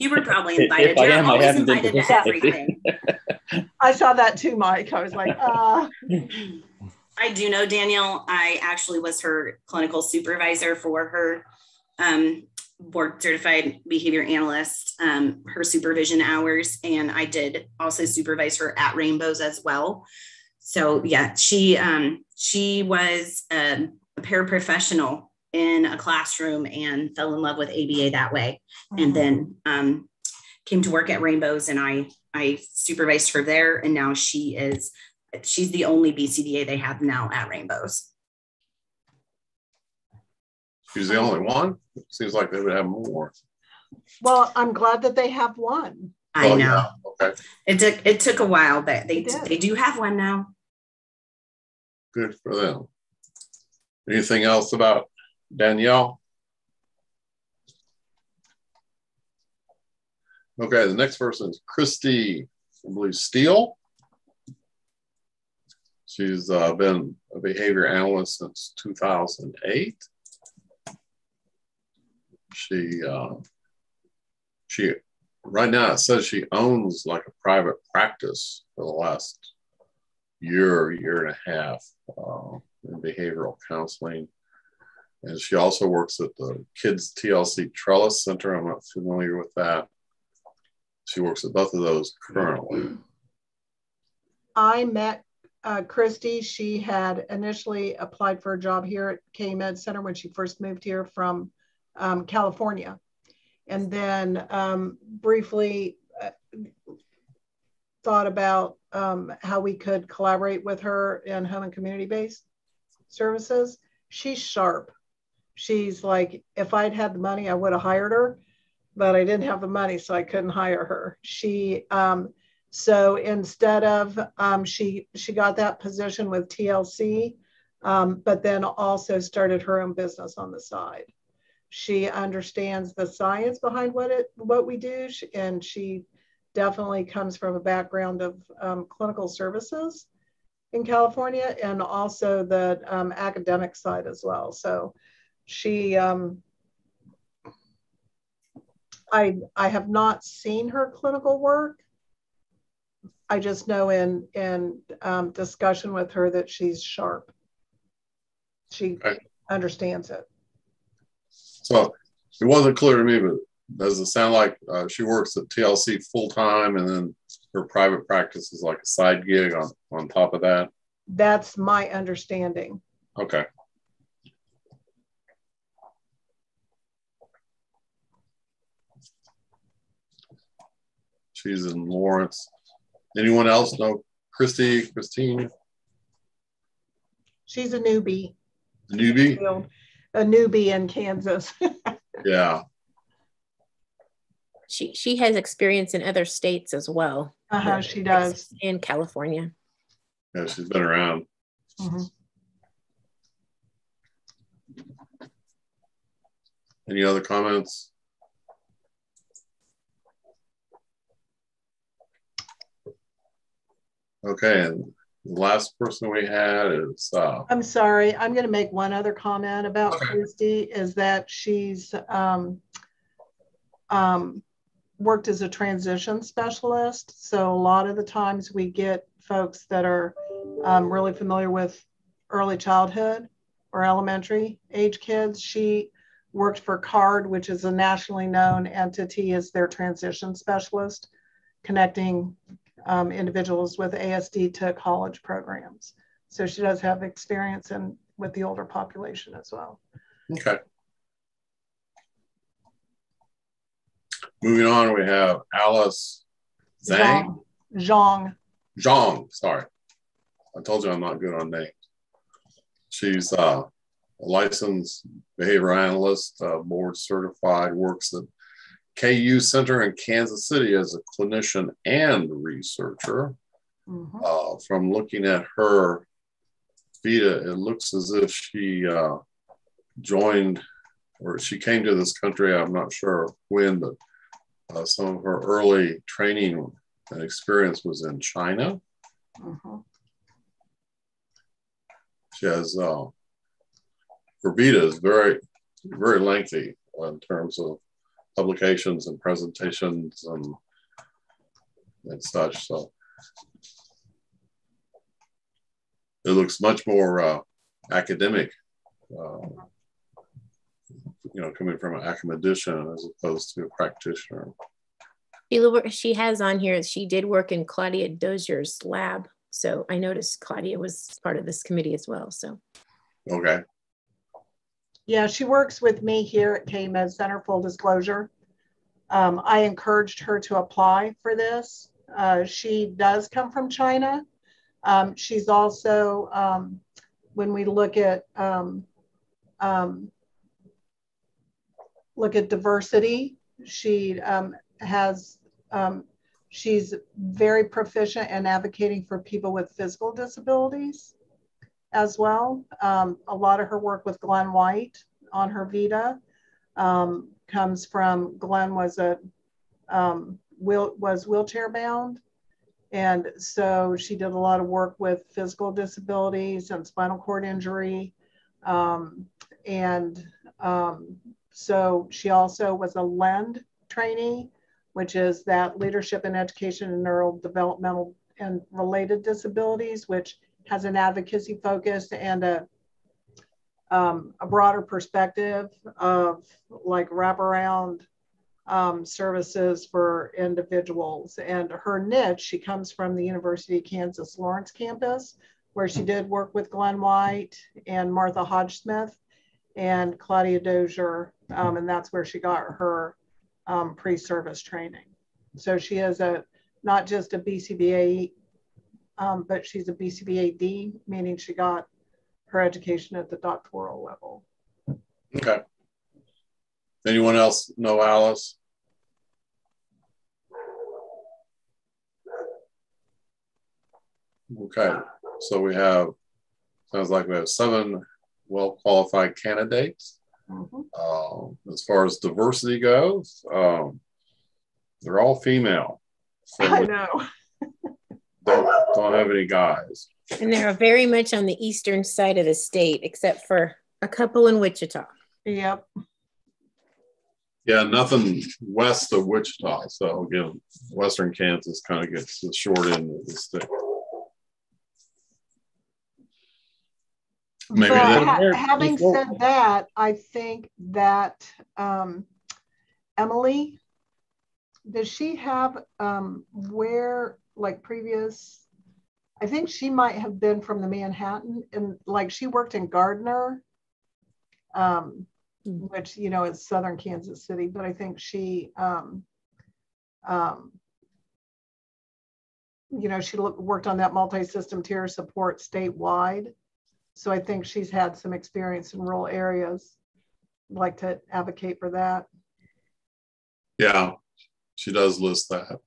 you were probably invited. If I am, I haven't been to everything. I saw that too, Mike. I was like, uh. I do know Danielle. I actually was her clinical supervisor for her um, board certified behavior analyst, um, her supervision hours, and I did also supervise her at Rainbows as well. So yeah, she um, she was um, a paraprofessional in a classroom and fell in love with ABA that way. Mm-hmm. And then um, came to work at Rainbows and I I supervised her there. And now she is she's the only BCBA they have now at Rainbows. She's the only one. seems like they would have more. Well, I'm glad that they have one. I oh, know. Yeah. Okay. It took it took a while, but they they do have one now. Good for them. Anything else about Danielle? Okay, the next person is Christy, I believe, Steele. She's uh, been a behavior analyst since 2008. She, uh, she, right now it says she owns like a private practice for the last year, year and a half uh, in behavioral counseling. And she also works at the Kids TLC Trellis Center. I'm not familiar with that. She works at both of those currently. I met uh, Christy. She had initially applied for a job here at K-Med Center when she first moved here from um, California. And then um, briefly uh, thought about um, how we could collaborate with her in home and community-based services. She's sharp she's like, if I'd had the money, I would have hired her, but I didn't have the money, so I couldn't hire her. She, um, so instead of, um, she, she got that position with TLC, um, but then also started her own business on the side. She understands the science behind what it, what we do, and she definitely comes from a background of um, clinical services in California and also the um, academic side as well. So she um, I I have not seen her clinical work. I just know in in um, discussion with her that she's sharp. She okay. understands it. So it wasn't clear to me, but does it sound like uh, she works at TLC full time and then her private practice is like a side gig on on top of that? That's my understanding. Okay. She's in Lawrence. Anyone else know Christy, Christine? She's a newbie. A newbie? A newbie in Kansas. yeah. She she has experience in other states as well. Uh-huh, she does. In California. Yeah, she's been around. Mm-hmm. Any other comments? Okay, and the last person we had is. Uh, I'm sorry, I'm going to make one other comment about okay. Christy is that she's um, um, worked as a transition specialist. So a lot of the times we get folks that are um, really familiar with early childhood or elementary age kids. She worked for CARD, which is a nationally known entity as their transition specialist, connecting um, individuals with ASD to college programs. So she does have experience in with the older population as well. Okay. Moving on, we have Alice Zhang. Zhang. Zhang, sorry. I told you I'm not good on names. She's uh, a licensed behavior analyst, uh, board certified, works at KU Center in Kansas City as a clinician and researcher. Mm-hmm. Uh, from looking at her Vita, it looks as if she uh, joined or she came to this country. I'm not sure when, but uh, some of her early training and experience was in China. Mm-hmm. She has uh, her Vita is very, very lengthy in terms of publications and presentations and and such. So it looks much more uh, academic, uh, you know, coming from an academician as opposed to a practitioner. She has on here, she did work in Claudia Dozier's lab. So I noticed Claudia was part of this committee as well. So, okay. Yeah, she works with me here at KMed Center, full disclosure. Um, I encouraged her to apply for this. Uh, she does come from China. Um, she's also, um, when we look at um, um, look at diversity, she um, has she's very proficient in advocating for people with physical disabilities as well. Um, a lot of her work with Glen White on her Vita um, comes from Glen was a um, will, was wheelchair bound and so she did a lot of work with physical disabilities and spinal cord injury. Um, and um, so she also was a LEND trainee, which is that leadership in education and neurodevelopmental and related disabilities, which has an advocacy focus and a, um, a broader perspective of like wraparound um, services for individuals. And her niche, she comes from the University of Kansas Lawrence campus, where she did work with Glen White and Martha Hodgesmith and Claudia Dozier. Um, and that's where she got her um, pre-service training. So she is a not just a BCBA, um, but she's a BCBAD, meaning she got her education at the doctoral level. Okay. Anyone else know Alice? Okay, so we have, sounds like we have seven well-qualified candidates. Mm-hmm. Uh, as far as diversity goes, um, they're all female. So I know. Don't, don't have any guys. And they're very much on the eastern side of the state, except for a couple in Wichita. Yep. Yeah, nothing west of Wichita. So again, Western Kansas kind of gets the short end of the stick. Maybe ha- having before. said that, I think that um, Emily, does she have um, where like previous? I think she might have been from the Manhattan, and like she worked in Gardner. Um, Mm. which you know is southern Kansas City, but I think she, um, um, you know, she worked on that multi-system tier support statewide. So I think she's had some experience in rural areas. I'd like to advocate for that. Yeah, she does list that.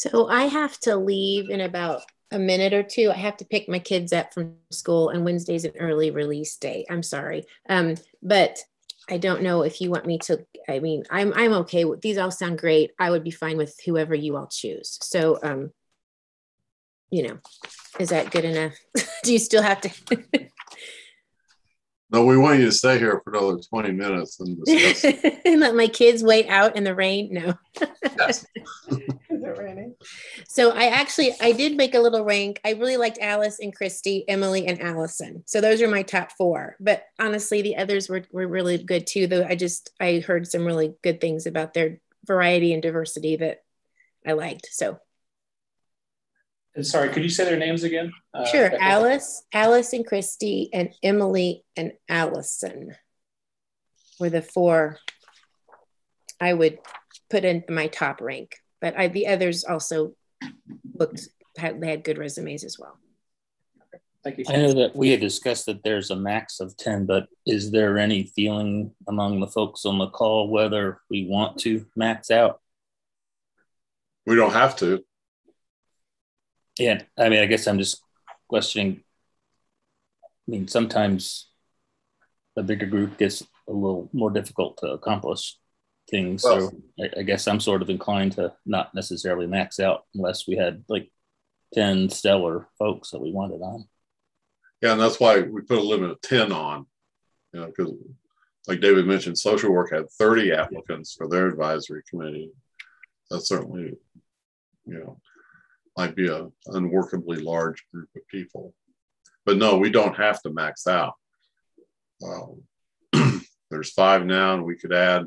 So I have to leave in about a minute or two. I have to pick my kids up from school, and Wednesday's an early release day. I'm sorry, um, but I don't know if you want me to. I mean, I'm I'm okay with these. All sound great. I would be fine with whoever you all choose. So, um, you know, is that good enough? Do you still have to? No, we want you to stay here for another 20 minutes and discuss. and let my kids wait out in the rain. No. Yes. Is it raining? So I actually I did make a little rank. I really liked Alice and Christy, Emily and Allison. So those are my top four. But honestly, the others were, were really good too. Though I just I heard some really good things about their variety and diversity that I liked. So And sorry, could you say their names again? Uh, sure, Alice, Alice and Christy, and Emily and Allison were the four I would put in my top rank. But I, the others also looked had, they had good resumes as well. Thank you. I know that we had discussed that there's a max of 10, but is there any feeling among the folks on the call whether we want to max out? We don't have to. Yeah, I mean, I guess I'm just questioning. I mean, sometimes a bigger group gets a little more difficult to accomplish things. So I, I guess I'm sort of inclined to not necessarily max out unless we had like 10 stellar folks that we wanted on. Yeah, and that's why we put a limit of 10 on, you know, because like David mentioned, social work had 30 applicants for their advisory committee. That certainly, you know, might be a unworkably large group of people. But no, we don't have to max out. Um, there's five now, and we could add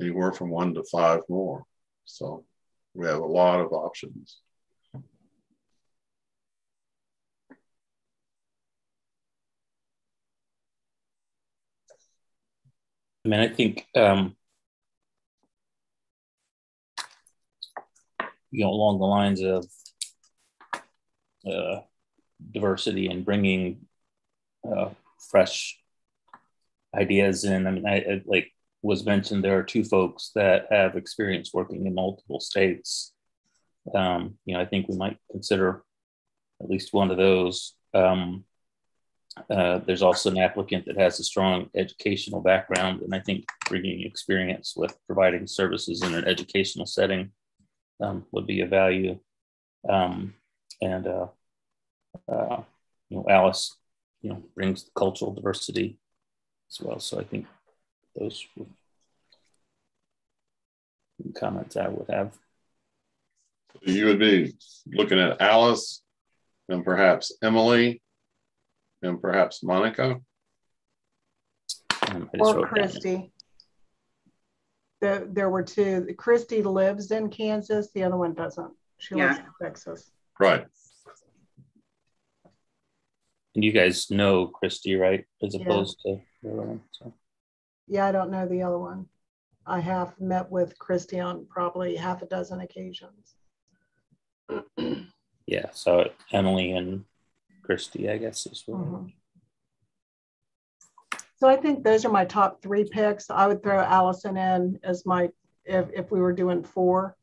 anywhere from one to five more. So we have a lot of options. I mean, I think, um, you know, along the lines of uh, diversity and bringing uh, fresh ideas in. I mean, I, I like was mentioned there are two folks that have experience working in multiple states. Um, you know, I think we might consider at least one of those. Um, uh, there's also an applicant that has a strong educational background, and I think bringing experience with providing services in an educational setting um, would be a value. Um, and uh, uh, you know, Alice, you know, brings the cultural diversity as well. So I think those would comments I would have. You would be looking at Alice and perhaps Emily and perhaps Monica. Um, Or Christy. There, there were two. Christy lives in Kansas. The other one doesn't. She lives in Texas. Right. And you guys know Christy, right? As Yeah. opposed to the other one. So Yeah, I don't know the other one. I have met with Christy on probably half a dozen occasions. yeah, so Emily and Christy, I guess is what. Mhm. So I think those are my top three picks. I would throw Allison in as my, if, if we were doing four.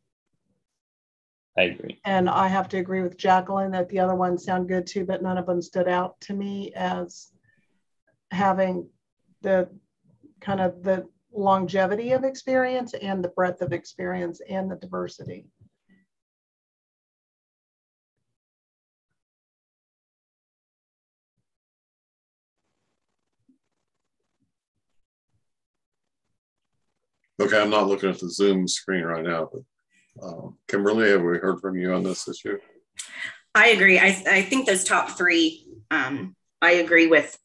I agree. And I have to agree with Jacqueline that the other ones sound good too, but none of them stood out to me as having the kind of the longevity of experience and the breadth of experience and the diversity. Okay, I'm not looking at the Zoom screen right now, but um, Kimberly, have we heard from you on this issue? I agree. I, I think those top three, um, I agree with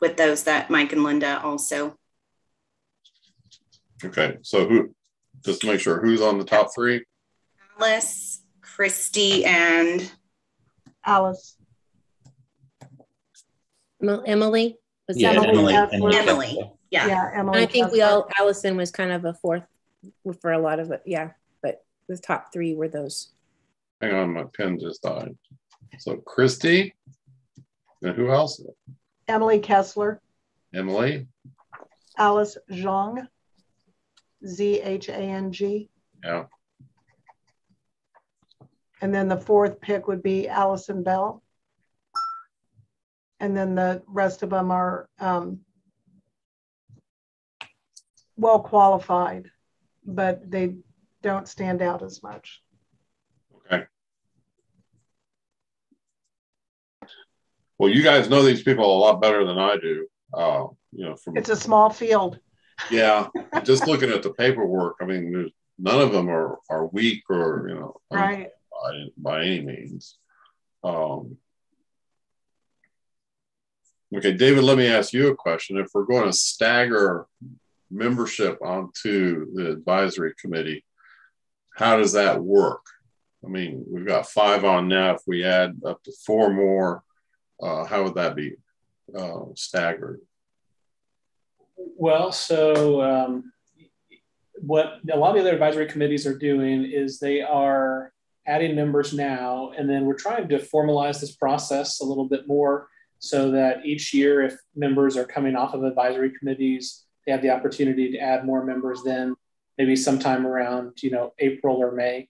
with those that Mike and Linda also. Okay, so who, just to make sure, who's on the top three? Alice, Christy, and Alice, Emily was Yeah, that Emily Emily. Emily. Yeah. yeah, Emily. I think we all Allison was kind of a fourth for a lot of it. Yeah, but the top three were those. Hang on, my pen just died. So Christy, and who else? Emily Kessler, Emily, Alice Zhang, Z H A N G. yeah, And then the fourth pick would be Allison Bell. And then the rest of them are um, well qualified, but they don't stand out as much. okay. Well, you guys know these people a lot better than I do. Uh, you know, from it's a small field. Yeah, just looking at the paperwork, I mean, none of them are are weak or you know, right by, by any means. Um, okay, David, let me ask you a question. If we're going to stagger membership onto the advisory committee, how does that work? I mean, we've got five on now. If we add up to four more, uh, how would that be uh, staggered? Well, so um, what a lot of the other advisory committees are doing is they are adding members now, and then we're trying to formalize this process a little bit more so that each year, if members are coming off of advisory committees, they have the opportunity to add more members then, maybe sometime around you know April or May.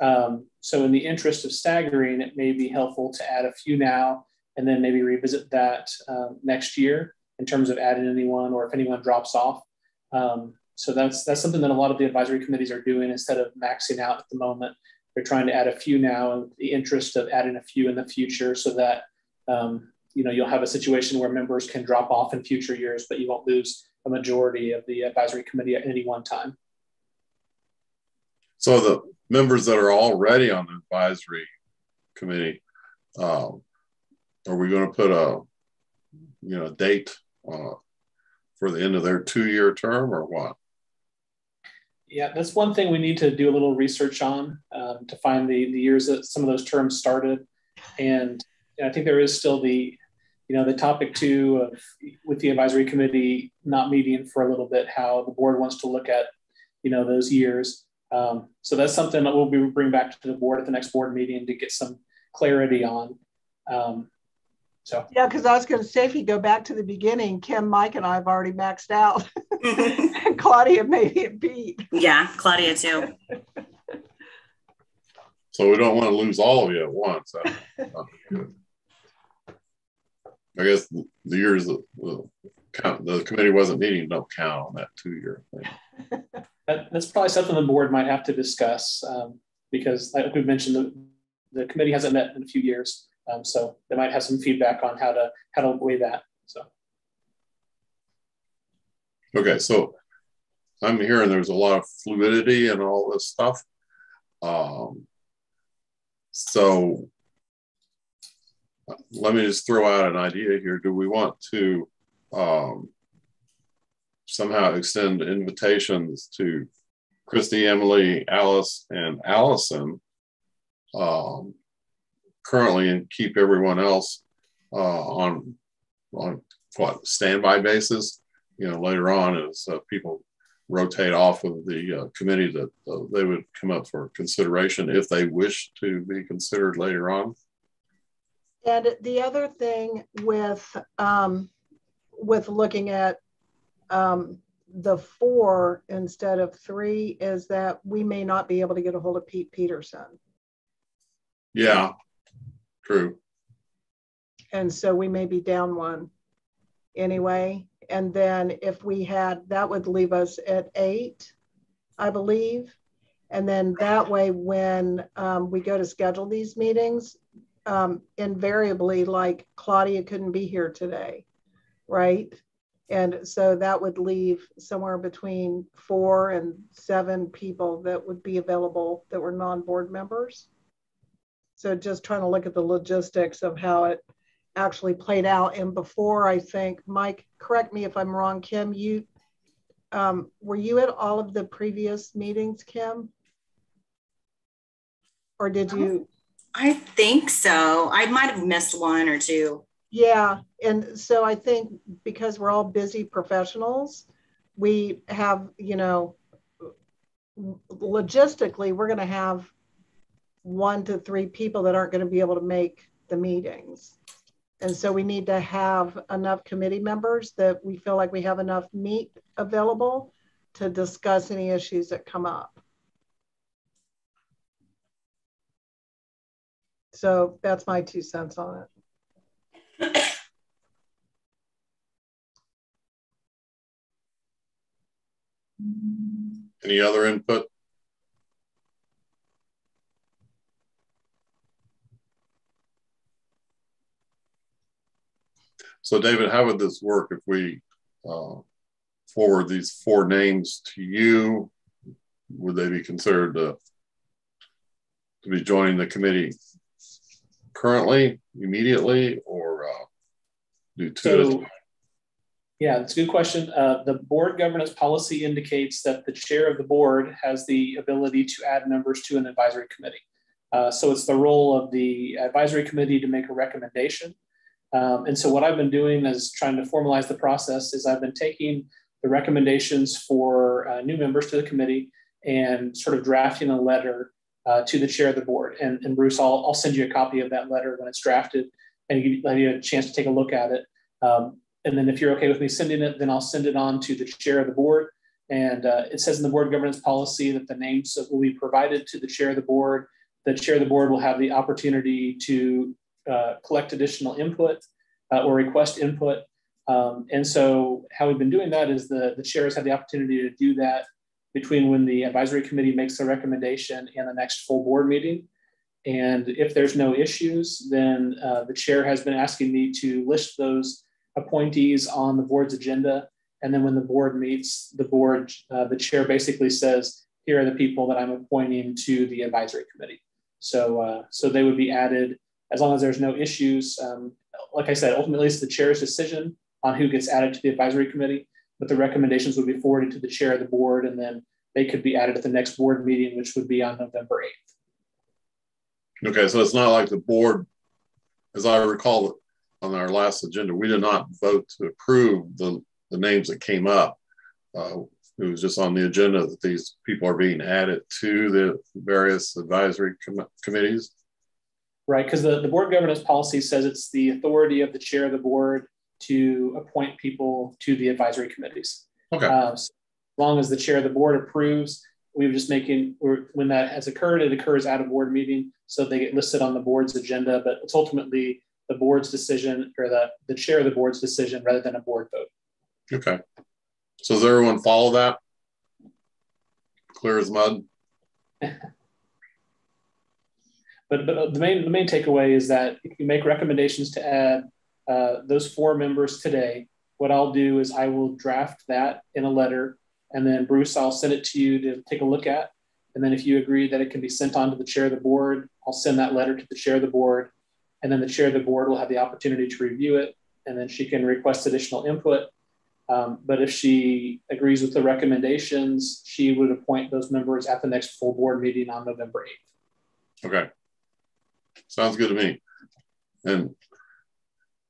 Um, so, in the interest of staggering, it may be helpful to add a few now and then maybe revisit that um, next year in terms of adding anyone or if anyone drops off. Um, so that's that's something that a lot of the advisory committees are doing instead of maxing out at the moment. They're trying to add a few now in the interest of adding a few in the future so that um, you know you'll have a situation where members can drop off in future years, but you won't lose a majority of the advisory committee at any one time. So the members that are already on the advisory committee, um, are we going to put a you know date uh, for the end of their two-year term or what? Yeah, that's one thing we need to do a little research on um, to find the, the years that some of those terms started. And, I think there is still the, you know, the topic too of with the advisory committee not meeting for a little bit, how the board wants to look at, you know, those years. Um, so that's something that we'll be bring back to the board at the next board meeting to get some clarity on. Um, so yeah, because I was going to say if you go back to the beginning, Kim, Mike, and I have already maxed out. and Claudia maybe it beat. Yeah, Claudia too. so we don't want to lose all of you at once. I guess the years that the, the committee wasn't meeting don't count on that two year thing. That, that's probably something the board might have to discuss um, because, like we mentioned, the, the committee hasn't met in a few years. Um, so they might have some feedback on how to how to weigh that. So okay, so I'm hearing there's a lot of fluidity and all this stuff. Um, so let me just throw out an idea here. Do we want to um, somehow extend invitations to Christy, Emily, Alice, and Allison um, currently and keep everyone else uh, on on what standby basis. You know, later on as uh, people rotate off of the uh, committee that uh, they would come up for consideration if they wish to be considered later on. And the other thing with um, with looking at um, the four instead of three is that we may not be able to get a hold of Pete Peterson. Yeah, True. And so we may be down one anyway. And then if we had, that would leave us at eight, I believe. And then that way, when um, we go to schedule these meetings, um, invariably, like Claudia couldn't be here today, right? And so that would leave somewhere between four and seven people that would be available that were non board members. So just trying to look at the logistics of how it actually played out. And before I think, Mike, correct me if I'm wrong, Kim, you um, were you at all of the previous meetings, Kim? Or did you? I think so. I might have missed one or two. Yeah. And so I think because we're all busy professionals, we have, you know, logistically, we're going to have one to three people that aren't going to be able to make the meetings. And so we need to have enough committee members that we feel like we have enough meat available to discuss any issues that come up. So that's my two cents on it. Any other input? So, David, how would this work if we uh, forward these four names to you? Would they be considered to, to be joining the committee currently, immediately, or uh, do two? So, yeah, that's a good question. Uh, the board governance policy indicates that the chair of the board has the ability to add members to an advisory committee. Uh, so it's the role of the advisory committee to make a recommendation. Um, and so what I've been doing is trying to formalize the process is I've been taking the recommendations for uh, new members to the committee and sort of drafting a letter uh, to the chair of the board. And, and Bruce, I'll, I'll send you a copy of that letter when it's drafted and give, let you a chance to take a look at it. Um, and then if you're okay with me sending it, then I'll send it on to the chair of the board. And uh, it says in the board governance policy that the names will be provided to the chair of the board. The chair of the board will have the opportunity to uh, collect additional input uh, or request input. Um, and so how we've been doing that is the, the chairs have the opportunity to do that between when the advisory committee makes a recommendation and the next full board meeting. And if there's no issues, then uh, the chair has been asking me to list those appointees on the board's agenda. And then when the board meets, the board, uh, the chair basically says, here are the people that I'm appointing to the advisory committee. So, uh, so they would be added as long as there's no issues. Um, like I said, ultimately it's the chair's decision on who gets added to the advisory committee, but the recommendations would be forwarded to the chair of the board and then they could be added at the next board meeting, which would be on November 8th. Okay, so it's not like the board, as I recall on our last agenda, we did not vote to approve the, the names that came up. Uh, it was just on the agenda that these people are being added to the various advisory com- committees. Right, because the, the board governance policy says it's the authority of the chair of the board to appoint people to the advisory committees. Okay. Uh, so as long as the chair of the board approves, we are just making, when that has occurred, it occurs at a board meeting. So they get listed on the board's agenda, but it's ultimately the board's decision or the, the chair of the board's decision rather than a board vote. Okay. So does everyone follow that? Clear as mud? but but the main the main takeaway is that if you make recommendations to add uh, those four members today, what I'll do is I will draft that in a letter, and then Bruce, I'll send it to you to take a look at. And then if you agree that it can be sent on to the chair of the board, I'll send that letter to the chair of the board, and then the chair of the board will have the opportunity to review it, and then she can request additional input. Um, but if she agrees with the recommendations, she would appoint those members at the next full board meeting on November 8th. Okay. Sounds good to me. And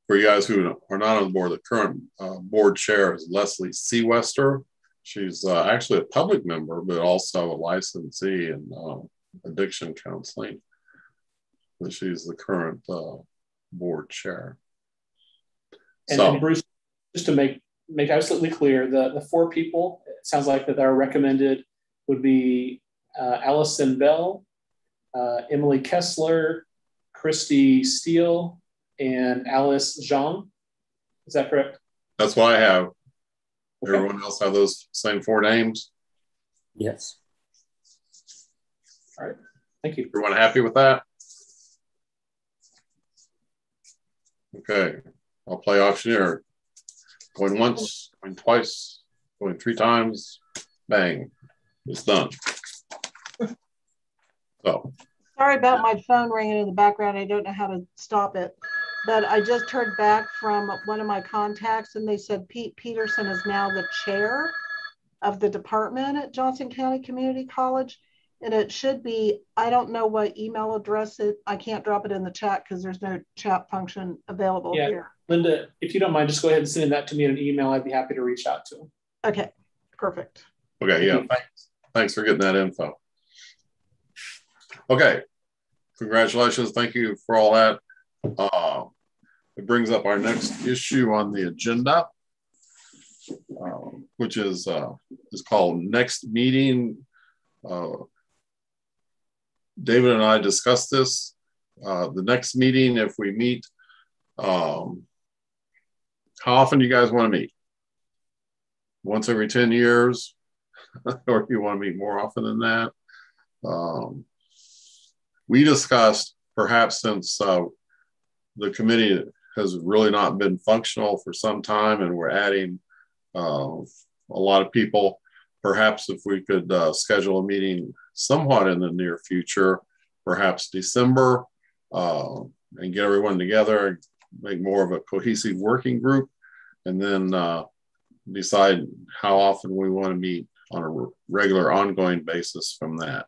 for you guys who are not on the board, the current uh, board chair is Leslie Seawester. She's uh, actually a public member, but also a licensee in uh, addiction counseling that she's the current uh, board chair. And, so, and Bruce, just to make make absolutely clear, the the four people it sounds like that are recommended would be uh, Allison Bell, uh, Emily Kessler, Christy Steele, and Alice Zhang. Is that correct? That's what I have. Okay. Everyone else have those same four names? Yes. All right. Thank you. Everyone happy with that? Okay, I'll play auctioneer. Going once, going twice, going three times, bang, it's done. So. Sorry about my phone ringing in the background. I don't know how to stop it. But I just heard back from one of my contacts and they said Pete Peterson is now the chair of the department at Johnson County Community College. And it should be i don't know what email address it i can't drop it in the chat because there's no chat function available yeah. here. Linda if you don't mind just go ahead and send that to me in an email. I'd be happy to reach out to him. Okay perfect. Okay yeah. Thanks thanks for getting that info. Okay congratulations thank you for all that uh, it brings up our next issue on the agenda uh, which is uh, is called next meeting uh, David and I discussed this. Uh, the next meeting, if we meet, um, how often do you guys want to meet? Once every 10 years? or you want to meet more often than that? Um, we discussed perhaps since uh, the committee has really not been functional for some time, and we're adding uh, a lot of people. Perhaps if we could uh, schedule a meeting somewhat in the near future, perhaps December, uh, and get everyone together, and make more of a cohesive working group, and then uh, decide how often we want to meet on a regular ongoing basis from that.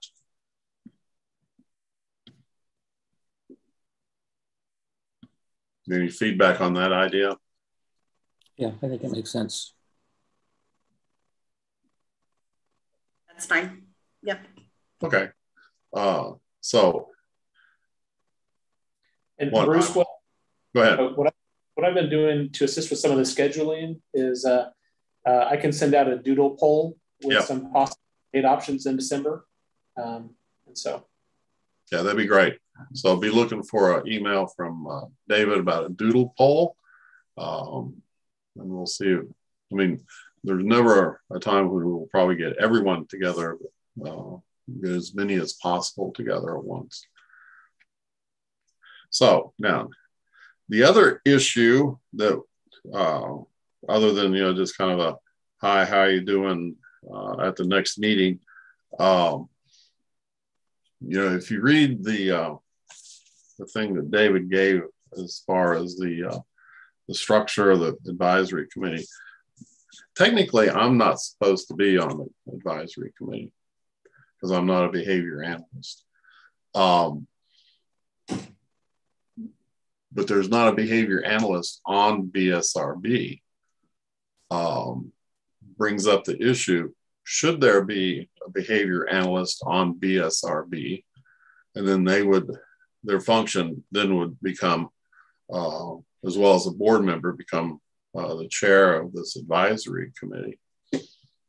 Any feedback on that idea? Yeah, I think it makes sense. That's fine. Yep. Okay. Uh, so. And what, Bruce, what, go ahead. What, I, what I've been doing to assist with some of the scheduling is uh, uh, I can send out a doodle poll with yep. some possible date options in December. Um, and so. Yeah, that'd be great. So I'll be looking for an email from uh, David about a doodle poll. Um, and we'll see. I mean, there's never a time when we'll probably get everyone together, uh, get as many as possible together at once. So now, the other issue that, uh, other than you know, just kind of a hi, how you doing uh, at the next meeting, um, you know, if you read the uh, the thing that David gave as far as the uh, the structure of the advisory committee, technically, I'm not supposed to be on the advisory committee because I'm not a behavior analyst. Um, but there's not a behavior analyst on BSRB. Um, brings up the issue should there be a behavior analyst on BSRB? And then they would, their function then would become, uh, as well as a board member, become uh, the chair of this advisory committee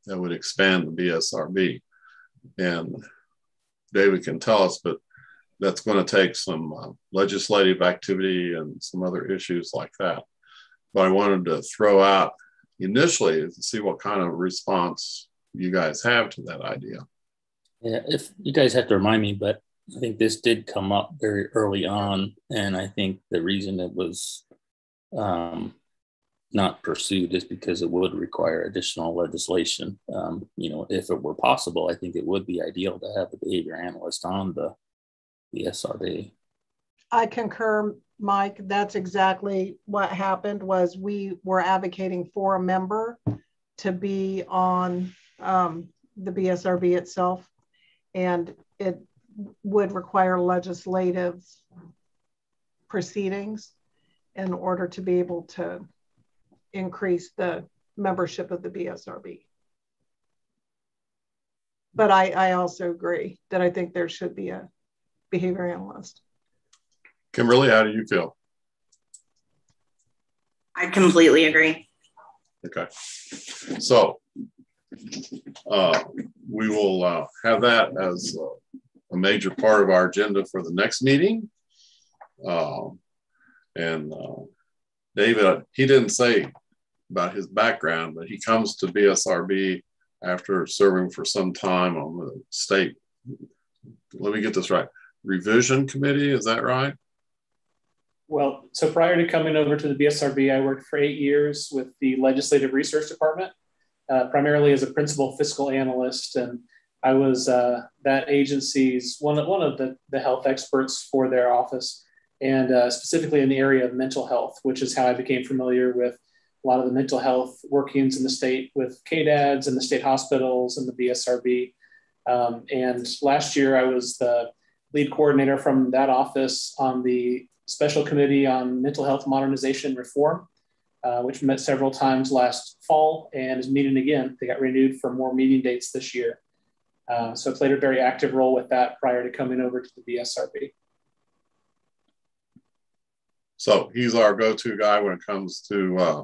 that would expand the BSRB. And David can tell us, but that's going to take some uh, legislative activity and some other issues like that. But I wanted to throw out initially to see what kind of response you guys have to that idea. Yeah, if you guys have to remind me, but I think this did come up very early on, and I think the reason it was um, not pursued is because it would require additional legislation. Um, you know, if it were possible, I think it would be ideal to have a behavior analyst on the the SRB. I concur, Mike. That's exactly what happened. Was we were advocating for a member to be on um, the BSRB itself, and it would require legislative proceedings in order to be able to increase the membership of the BSRB. But I, I also agree that I think there should be a behavior analyst. Kimberly, how do you feel? I completely agree. Okay. So uh, we will uh, have that as a major part of our agenda for the next meeting. Um, and uh, David, he didn't say about his background, but he comes to BSRB after serving for some time on the state. Let me get this right. Revision committee, is that right? Well, so prior to coming over to the BSRB, I worked for eight years with the Legislative Research Department uh, primarily as a principal fiscal analyst. And I was uh, that agency's one of, one of the, the health experts for their office, and uh, specifically in the area of mental health, which is how I became familiar with a lot of the mental health workings in the state with KDADS and the state hospitals and the BSRB. Um, and last year, I was the lead coordinator from that office on the Special Committee on Mental Health Modernization Reform, uh, which met several times last fall and is meeting again. They got renewed for more meeting dates this year. Uh, so played a very active role with that prior to coming over to the BSRB. So he's our go-to guy when it comes to uh,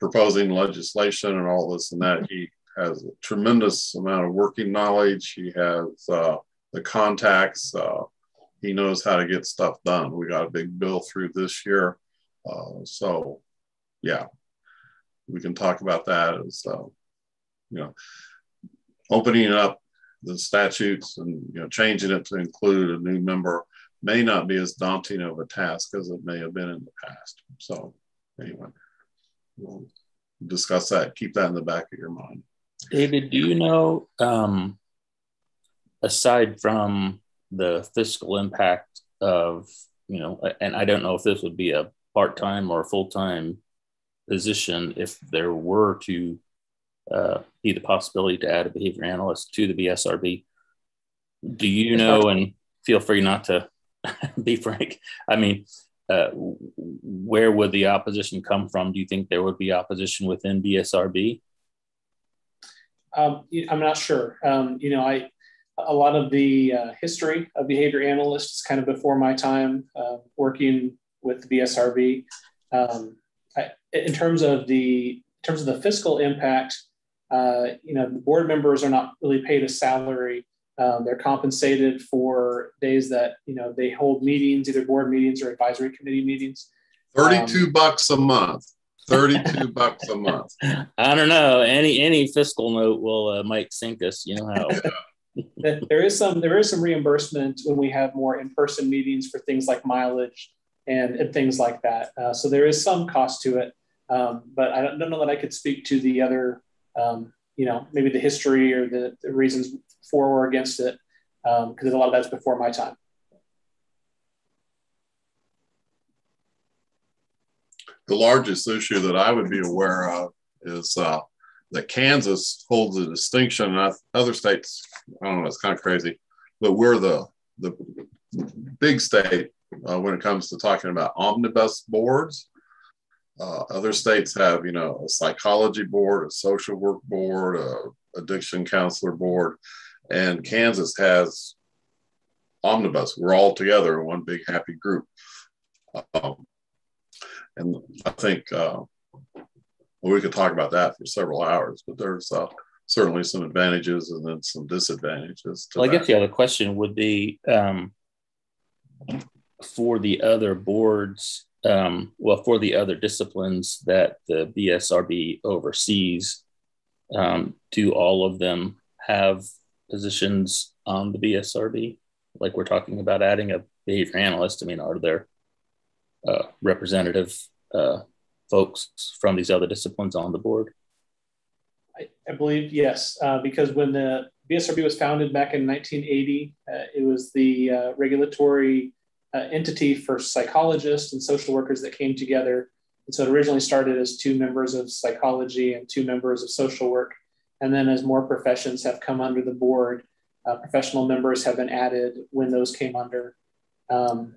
proposing legislation and all this and that. He has a tremendous amount of working knowledge. He has uh, the contacts. Uh, he knows how to get stuff done. We got a big bill through this year. Uh, so yeah, we can talk about that uh, you know, opening up the statutes and, you know, changing it to include a new member may not be as daunting of a task as it may have been in the past. So, anyway, we'll discuss that. Keep that in the back of your mind. David, do you know, um, aside from the fiscal impact of, you know, and I don't know if this would be a part time or full time position, if there were to uh, be the possibility to add a behavior analyst to the BSRB. Do you know, and feel free not to be frank, I mean, uh, where would the opposition come from? Do you think there would be opposition within BSRB? Um, I'm not sure. Um, you know, I a lot of the uh, history of behavior analysts kind of before my time uh, working with the BSRB. Um, I, in terms of the in terms of the fiscal impact, uh, you know, the board members are not really paid a salary. Um, they're compensated for days that you know they hold meetings, either board meetings or advisory committee meetings. Thirty-two um, bucks a month. Thirty-two bucks a month. I don't know. Any any fiscal note will uh, might sink us. You know how. there is some there is some reimbursement when we have more in-person meetings for things like mileage and, and things like that. Uh, so there is some cost to it, um, but I don't, don't, know that I could speak to the other, um, you know, maybe the history or the, the reasons for or against it, because um, a lot of that's before my time. The largest issue that I would be aware of is uh, that Kansas holds a distinction, other states, I don't know, it's kind of crazy, but we're the the big state uh, when it comes to talking about omnibus boards. Uh, other states have, you know, a psychology board, a social work board, a addiction counselor board, and Kansas has omnibus. We're all together in one big happy group. Um, and I think uh, well, we could talk about that for several hours, but there's uh, certainly some advantages and then some disadvantages. well, I guess the other question would be um, for the other boards, um, well, for the other disciplines that the BSRB oversees, um, do all of them have positions on the BSRB? Like we're talking about adding a behavior analyst. I mean, are there uh, representative uh, folks from these other disciplines on the board? I, I believe yes, uh, because when the BSRB was founded back in 1980, uh, it was the uh, regulatory uh, entity for psychologists and social workers that came together. And so it originally started as two members of psychology and two members of social work. And then as more professions have come under the board, uh, professional members have been added when those came under. Um,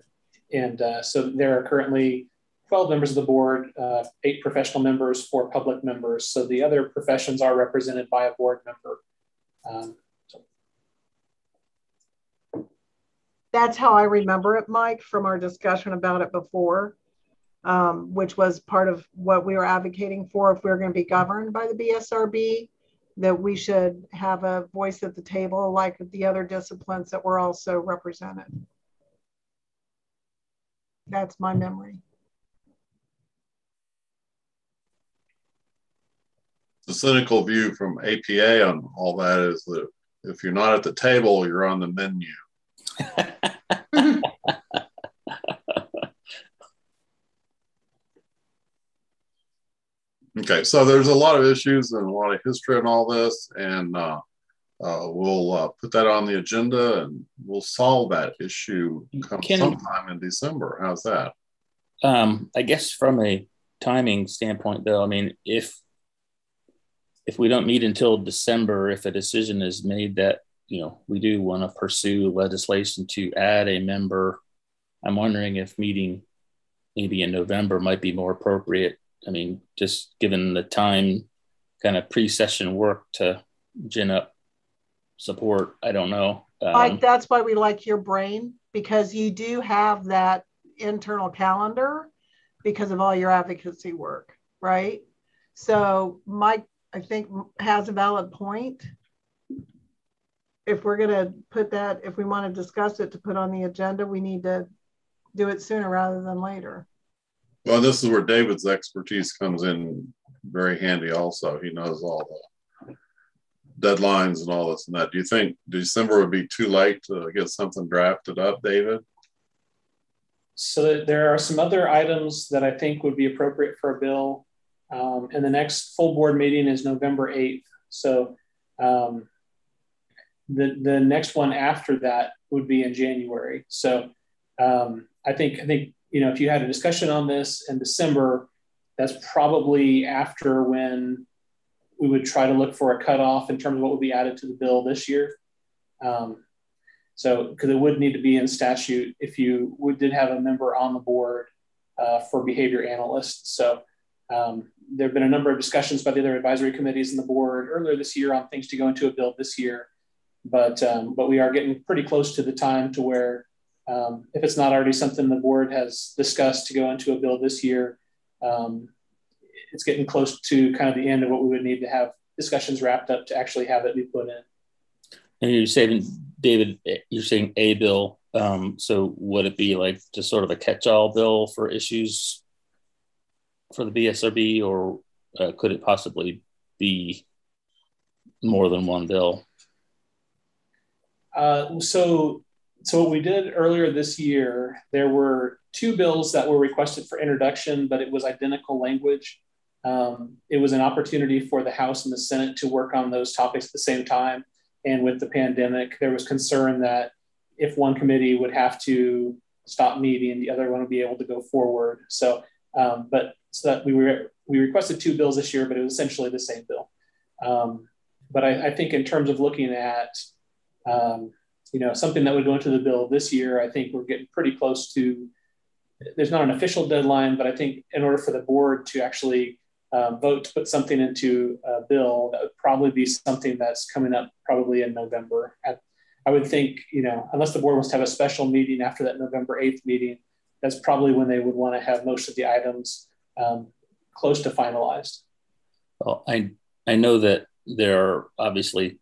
and uh, so there are currently 12 members of the board, uh, eight professional members, four public members. So the other professions are represented by a board member. Um, so. That's how I remember it, Mike, from our discussion about it before, um, which was part of what we were advocating for if we were going to be governed by the BSRB, that we should have a voice at the table like the other disciplines that were also represented. That's my memory. the cynical view from APA on all that is that if you're not at the table, you're on the menu. okay, so there's a lot of issues and a lot of history and all this, and uh, uh, we'll uh, put that on the agenda and we'll solve that issue Can, sometime in December. How's that? Um, I guess from a timing standpoint, though, I mean, if if we don't meet until December, if a decision is made that you know we do want to pursue legislation to add a member, I'm wondering if meeting maybe in November might be more appropriate. I mean, just given the time, kind of pre-session work to gin up support. I don't know. Um, like that's why we like your brain because you do have that internal calendar because of all your advocacy work, right? So Mike, I think has a valid point. If we're going to put that, if we want to discuss it to put on the agenda, we need to do it sooner rather than later. Well, this is where David's expertise comes in very handy also. He knows all the deadlines and all this and that. Do you think December would be too late to get something drafted up, David? so there are some other items that I think would be appropriate for a bill. Um, and the next full board meeting is November 8th. So um, the, the next one after that would be in January. So um, I think, I think, you know, if you had a discussion on this in December, that's probably after when we would try to look for a cutoff in terms of what would be added to the bill this year. Um, so, because it would need to be in statute if you would, did have a member on the board uh, for behavior analysts. So, um, there have been a number of discussions by the other advisory committees and the board earlier this year on things to go into a bill this year. But, um, but we are getting pretty close to the time to where, um, if it's not already something the board has discussed to go into a bill this year, um, it's getting close to kind of the end of what we would need to have discussions wrapped up to actually have it be put in. And you're saying, David, you're saying a bill. Um, so would it be like just sort of a catch-all bill for issues for the BSRB, or uh, could it possibly be more than one bill? Uh, so, so what we did earlier this year, there were two bills that were requested for introduction, but it was identical language. Um, it was an opportunity for the House and the Senate to work on those topics at the same time. And with the pandemic, there was concern that if one committee would have to stop meeting, the other one would be able to go forward. So, um, but so that we were we requested two bills this year, but it was essentially the same bill. Um, but I, I, think in terms of looking at um, you know something that would go into the bill this year, I think we're getting pretty close to. There's not an official deadline, but I think in order for the board to actually uh, vote to put something into a bill, that would probably be something that's coming up probably in November. At, I would think, you know, unless the board wants to have a special meeting after that November 8th meeting, that's probably when they would want to have most of the items um, close to finalized. Well, I, I know that there are obviously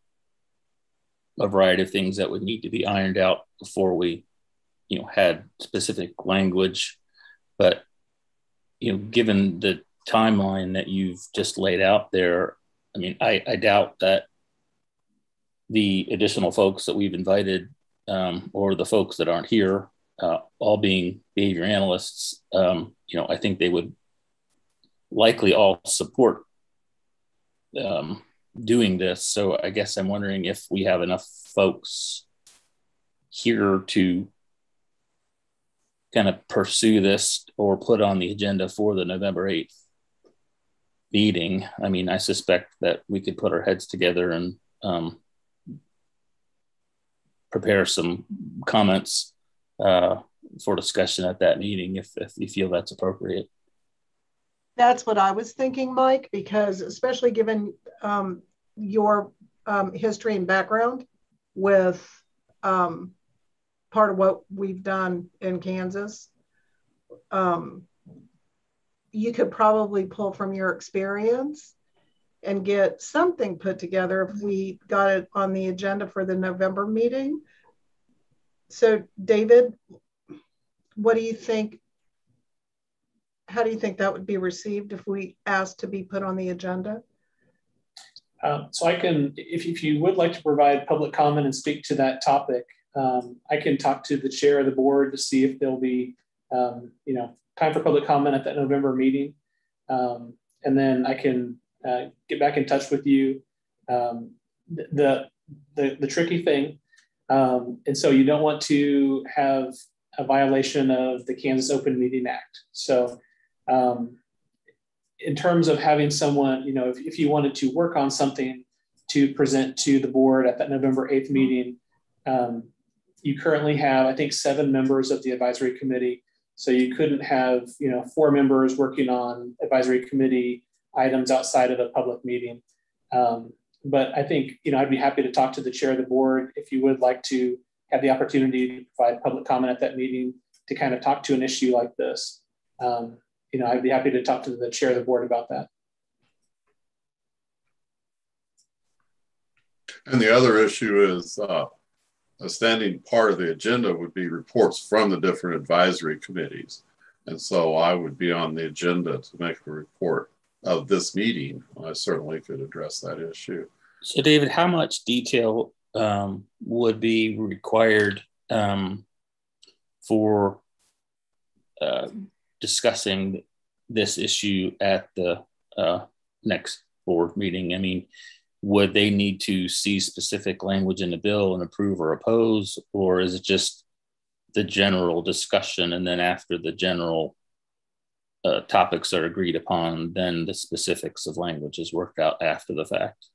a variety of things that would need to be ironed out before we, you know, had specific language, but you know, given the timeline that you've just laid out there, I mean, I, I doubt that the additional folks that we've invited um, or the folks that aren't here, uh, all being behavior analysts, um, you know, I think they would likely all support um, doing this. So I guess I'm wondering if we have enough folks here to kind of pursue this or put on the agenda for the November 8th meeting, I mean, I suspect that we could put our heads together and um, prepare some comments uh, for discussion at that meeting if, if you feel that's appropriate. That's what I was thinking, Mike, because especially given um, your um, history and background with um, part of what we've done in Kansas, um, you could probably pull from your experience and get something put together if we got it on the agenda for the November meeting. So, David, what do you think? How do you think that would be received if we asked to be put on the agenda? Um, so I can, if, if you would like to provide public comment and speak to that topic, um, I can talk to the chair of the board to see if there'll be, um, you know, time for public comment at that November meeting. Um, and then I can uh, get back in touch with you. Um, the, the, the tricky thing, um, and so you don't want to have a violation of the Kansas Open Meeting Act. So um, in terms of having someone, you know, if, if you wanted to work on something to present to the board at that November 8th meeting, um, you currently have, I think, seven members of the advisory committee so you couldn't have, you know, four members working on advisory committee items outside of a public meeting. Um, but I think, you know, I'd be happy to talk to the chair of the board if you would like to have the opportunity to provide public comment at that meeting to kind of talk to an issue like this. Um, you know, I'd be happy to talk to the chair of the board about that. And the other issue is uh, a standing part of the agenda would be reports from the different advisory committees. And so I would be on the agenda to make a report of this meeting. I certainly could address that issue. So, David, how much detail um, would be required um, for uh, discussing this issue at the uh, next board meeting? I mean, would they need to see specific language in the bill and approve or oppose, or is it just the general discussion and then after the general uh, topics are agreed upon, then the specifics of language is worked out after the fact?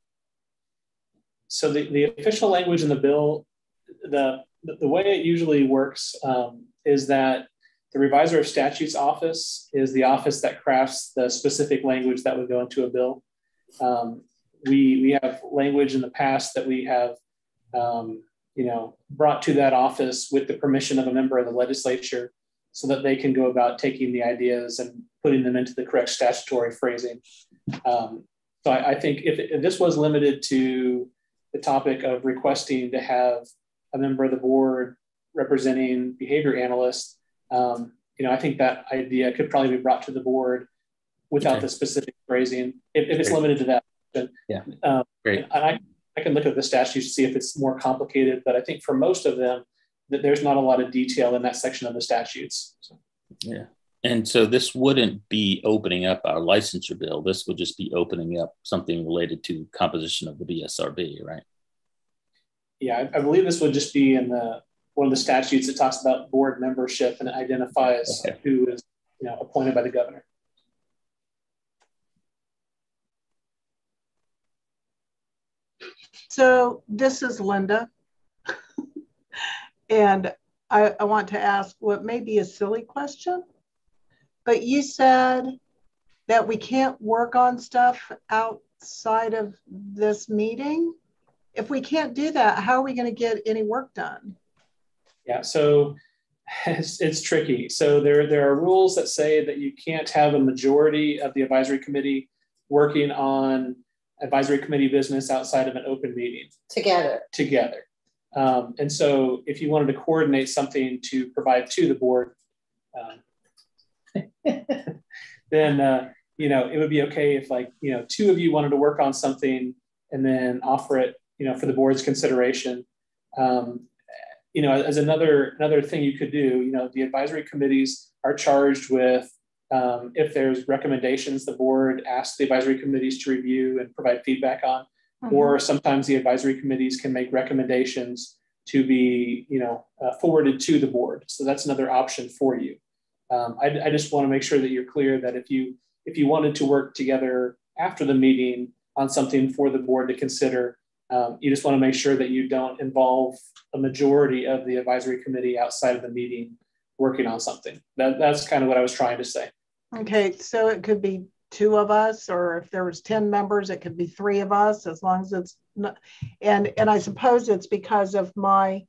So the, the official language in the bill, the, the way it usually works um, is that the reviser of statutes office is the office that crafts the specific language that would go into a bill. Um, we, we have language in the past that we have, um, you know, brought to that office with the permission of a member of the legislature so that they can go about taking the ideas and putting them into the correct statutory phrasing. Um, so I, I think if, if, this was limited to the topic of requesting to have a member of the board representing behavior analysts, um, you know, I think that idea could probably be brought to the board without okay. the specific phrasing if, if it's Great. limited to that. But, yeah. Um, Great. And I, I can look at the statutes to see if it's more complicated, but I think for most of them, that there's not a lot of detail in that section of the statutes. So. Yeah. And so this wouldn't be opening up our licensure bill. This would just be opening up something related to composition of the BSRB, right? Yeah, I, I believe this would just be in the one of the statutes that talks about board membership and identifies okay. who is you know appointed by the governor. So this is Linda. and I, I want to ask what may be a silly question, but you said that we can't work on stuff outside of this meeting. If we can't do that, how are we going to get any work done? Yeah, so it's, it's tricky. So there, there are rules that say that you can't have a majority of the advisory committee working on advisory committee business outside of an open meeting together. Together. Um, and so if you wanted to coordinate something to provide to the board, um, then, uh, you know, it would be okay if like, you know, two of you wanted to work on something and then offer it, you know, for the board's consideration. Um, you know, as another, another thing you could do, you know, the advisory committees are charged with um, if there's recommendations the board asks the advisory committees to review and provide feedback on, mm-hmm. or sometimes the advisory committees can make recommendations to be, you know, uh, forwarded to the board. So that's another option for you. Um, I, I just want to make sure that you're clear that if you if you wanted to work together after the meeting on something for the board to consider, um, you just want to make sure that you don't involve a majority of the advisory committee outside of the meeting working on something. That, that's kind of what I was trying to say. Okay, so it could be two of us, or if there was 10 members, it could be three of us, as long as it's not, and, and I suppose it's because of my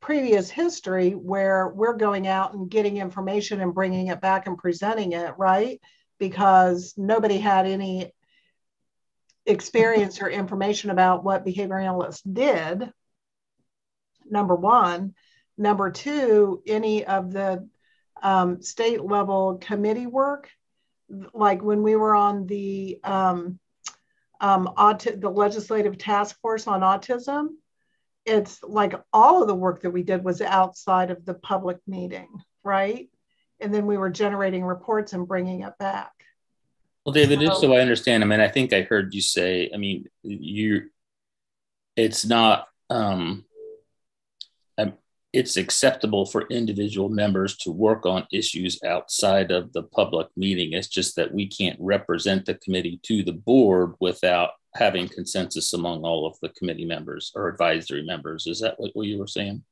previous history where we're going out and getting information and bringing it back and presenting it, right? Because nobody had any experience or information about what behavior analysts did, number one. Number two, any of the um, state level committee work, like when we were on the um, um, the legislative task force on autism, it's like all of the work that we did was outside of the public meeting, right? And then we were generating reports and bringing it back. Well, David, so, just so I understand, I mean, I think I heard you say, I mean, you, it's not, um, it's acceptable for individual members to work on issues outside of the public meeting. It's just that we can't represent the committee to the board without having consensus among all of the committee members or advisory members. Is that what, you were saying?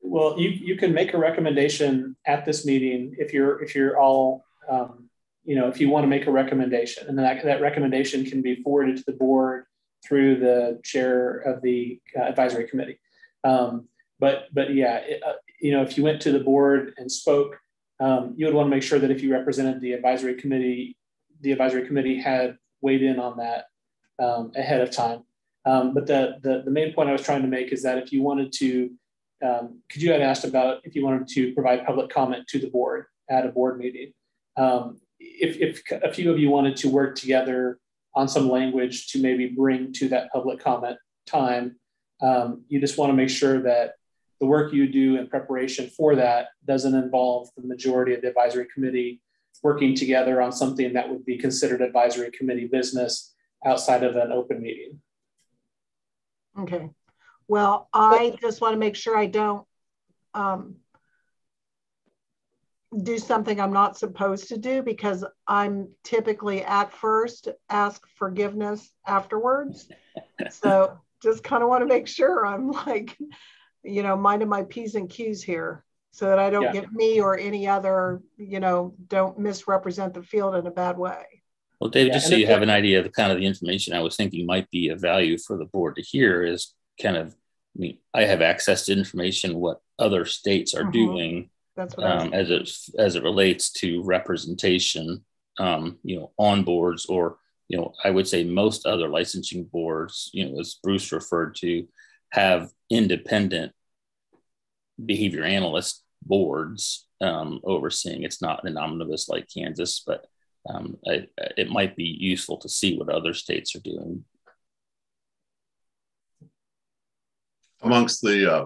Well, you, you can make a recommendation at this meeting if you're if you're all um, you know if you want to make a recommendation, and that that recommendation can be forwarded to the board through the chair of the uh, advisory committee. Um, but but yeah, it, uh, you know, if you went to the board and spoke, um, you would want to make sure that if you represented the advisory committee, the advisory committee had weighed in on that um, ahead of time. Um, but the, the, the main point I was trying to make is that if you wanted to, um, could you had asked about if you wanted to provide public comment to the board at a board meeting. Um, if, if a few of you wanted to work together on some language to maybe bring to that public comment time, um, you just want to make sure that the work you do in preparation for that doesn't involve the majority of the advisory committee working together on something that would be considered advisory committee business outside of an open meeting. Okay. Well, I just want to make sure I don't um, do something I'm not supposed to do because I'm typically at first, ask forgiveness afterwards. so just kind of want to make sure I'm like, you know, minding my P's and Q's here so that I don't yeah. get me or any other, you know, don't misrepresent the field in a bad way. Well, David, yeah, just so you have an idea of the kind of the information I was thinking might be of value for the board to hear is kind of, I mean, I have access to information what other states are mm-hmm. doing That's what um, as it as it relates to representation, um, you know, on boards or you know, I would say most other licensing boards, you know, as Bruce referred to, have independent behavior analyst boards um, overseeing. It's not an omnibus like Kansas, but um, I, it might be useful to see what other states are doing. Amongst the uh,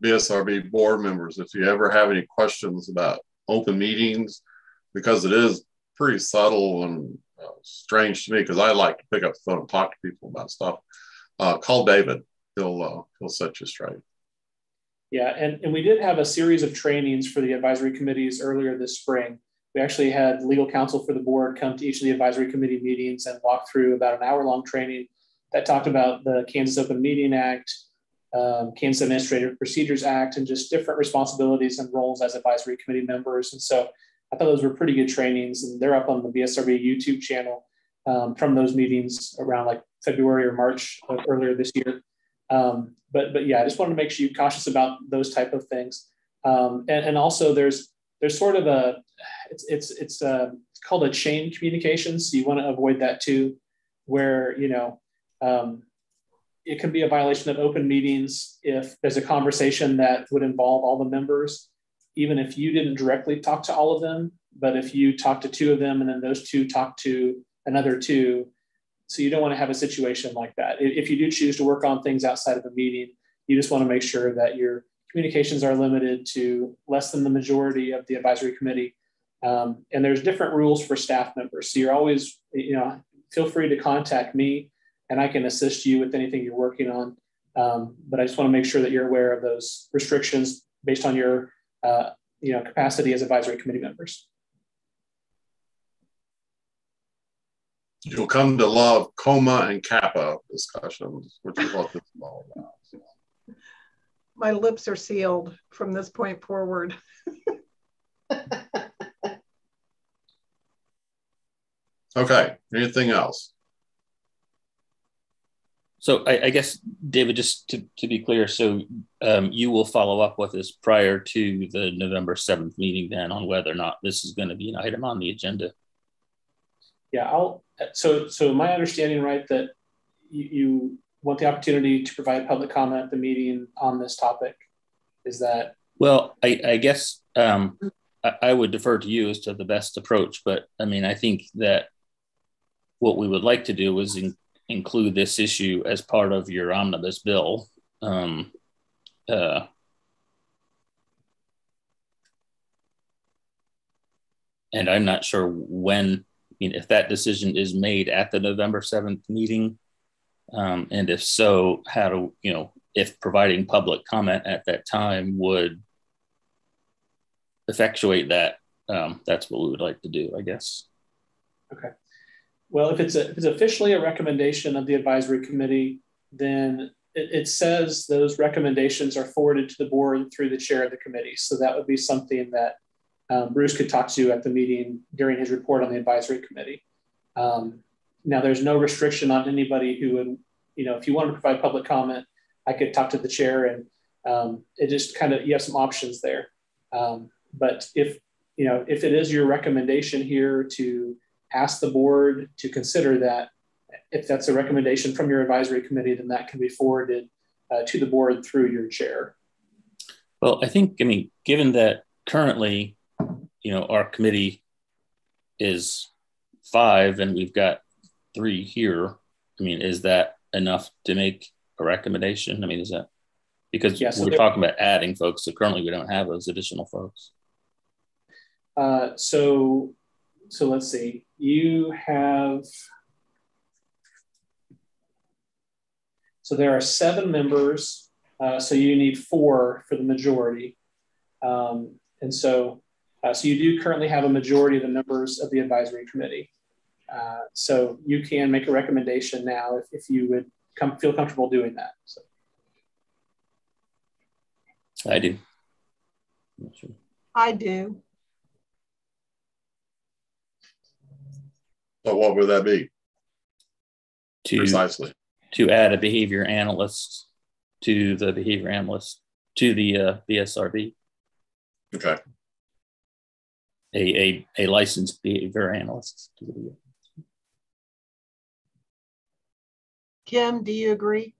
BSRB board members, if you ever have any questions about open meetings, because it is pretty subtle and uh, strange to me, because I like to pick up the phone and talk to people about stuff. Uh, call David; he'll uh, he'll set you straight. Yeah, and, and we did have a series of trainings for the advisory committees earlier this spring. We actually had legal counsel for the board come to each of the advisory committee meetings and walk through about an hour long training that talked about the Kansas Open Meeting Act, um, Kansas Administrative Procedures Act, and just different responsibilities and roles as advisory committee members. And so I thought those were pretty good trainings, and they're up on the BSRB YouTube channel um, from those meetings around like February or March earlier this year. Um, but but yeah, I just wanted to make sure you're cautious about those type of things. Um, and, and also there's there's sort of a it's it's it's, uh, it's called a chain communication, so you want to avoid that too, where you know um, it can be a violation of open meetings if there's a conversation that would involve all the members, even if you didn't directly talk to all of them. But if you talk to two of them and then those two talk to another two, so you don't want to have a situation like that. If you do choose to work on things outside of a meeting, you just want to make sure that your communications are limited to less than the majority of the advisory committee. Um, and there's different rules for staff members. So you're always, you know, feel free to contact me and I can assist you with anything you're working on. Um, but I just want to make sure that you're aware of those restrictions based on your, uh, you know, capacity as advisory committee members. You'll come to love KOMA and KAPA discussions, which is what this is all about. My lips are sealed from this point forward. okay, anything else? So I, I, guess, David, just to, to be clear, so um, you will follow up with this prior to the November 7th meeting then on whether or not this is going to be an item on the agenda. Yeah, I'll so so my understanding, right, that you, you want the opportunity to provide public comment at the meeting on this topic. Is that well? I, I guess um, I, I would defer to you as to the best approach, but I mean, I think that what we would like to do is in, include this issue as part of your omnibus bill. Um, uh, and I'm not sure when mean, if that decision is made at the November 7th meeting, um, and if so, how do, you know, if providing public comment at that time would effectuate that, um, that's what we would like to do, I guess. Okay. Well, if it's, a, if it's officially a recommendation of the advisory committee, then it, it, says those recommendations are forwarded to the board through the chair of the committee. So that would be something that um, Bruce could talk to you at the meeting during his report on the advisory committee. Um, now, there's no restriction on anybody who would, you know, if you want to provide public comment, I could talk to the chair and um, it just kind of, you have some options there. Um, but if, you know, if it is your recommendation here to ask the board to consider that, if that's a recommendation from your advisory committee, then that can be forwarded uh, to the board through your chair. Well, I think, I mean, given that currently you know, our committee is five and we've got three here. I mean, is that enough to make a recommendation? I mean, is that? because Yeah, so we're talking about adding folks. So currently we don't have those additional folks. Uh, so, so let's see. You have. So there are seven members. Uh, so you need four for the majority. Um, and so, uh, so you do currently have a majority of the members of the advisory committee. Uh, so you can make a recommendation now if, if you would come feel comfortable doing that. So. I do. Sure. I do. So what would that be To precisely? to add a behavior analyst to the behavior analyst to the uh, BSRB, Okay. a, a, a licensed behavior analyst. To the, Kim, do you agree?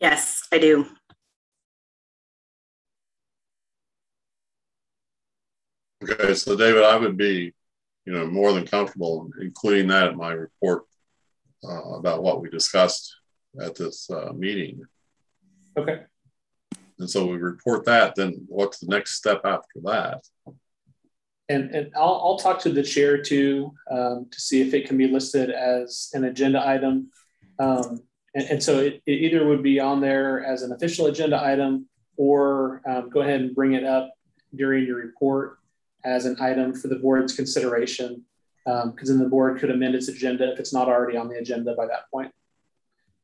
Yes, I do. Okay. So David, I would be, you know, more than comfortable including that in my report uh, about what we discussed at this uh, meeting. Okay. And so we report that. Then what's the next step after that? And, and I'll, I'll talk to the chair too um, to see if it can be listed as an agenda item. Um, and, and so it, it either would be on there as an official agenda item or um, go ahead and bring it up during your report as an item for the board's consideration. Because then the board could amend its agenda if it's not already on the agenda by that point.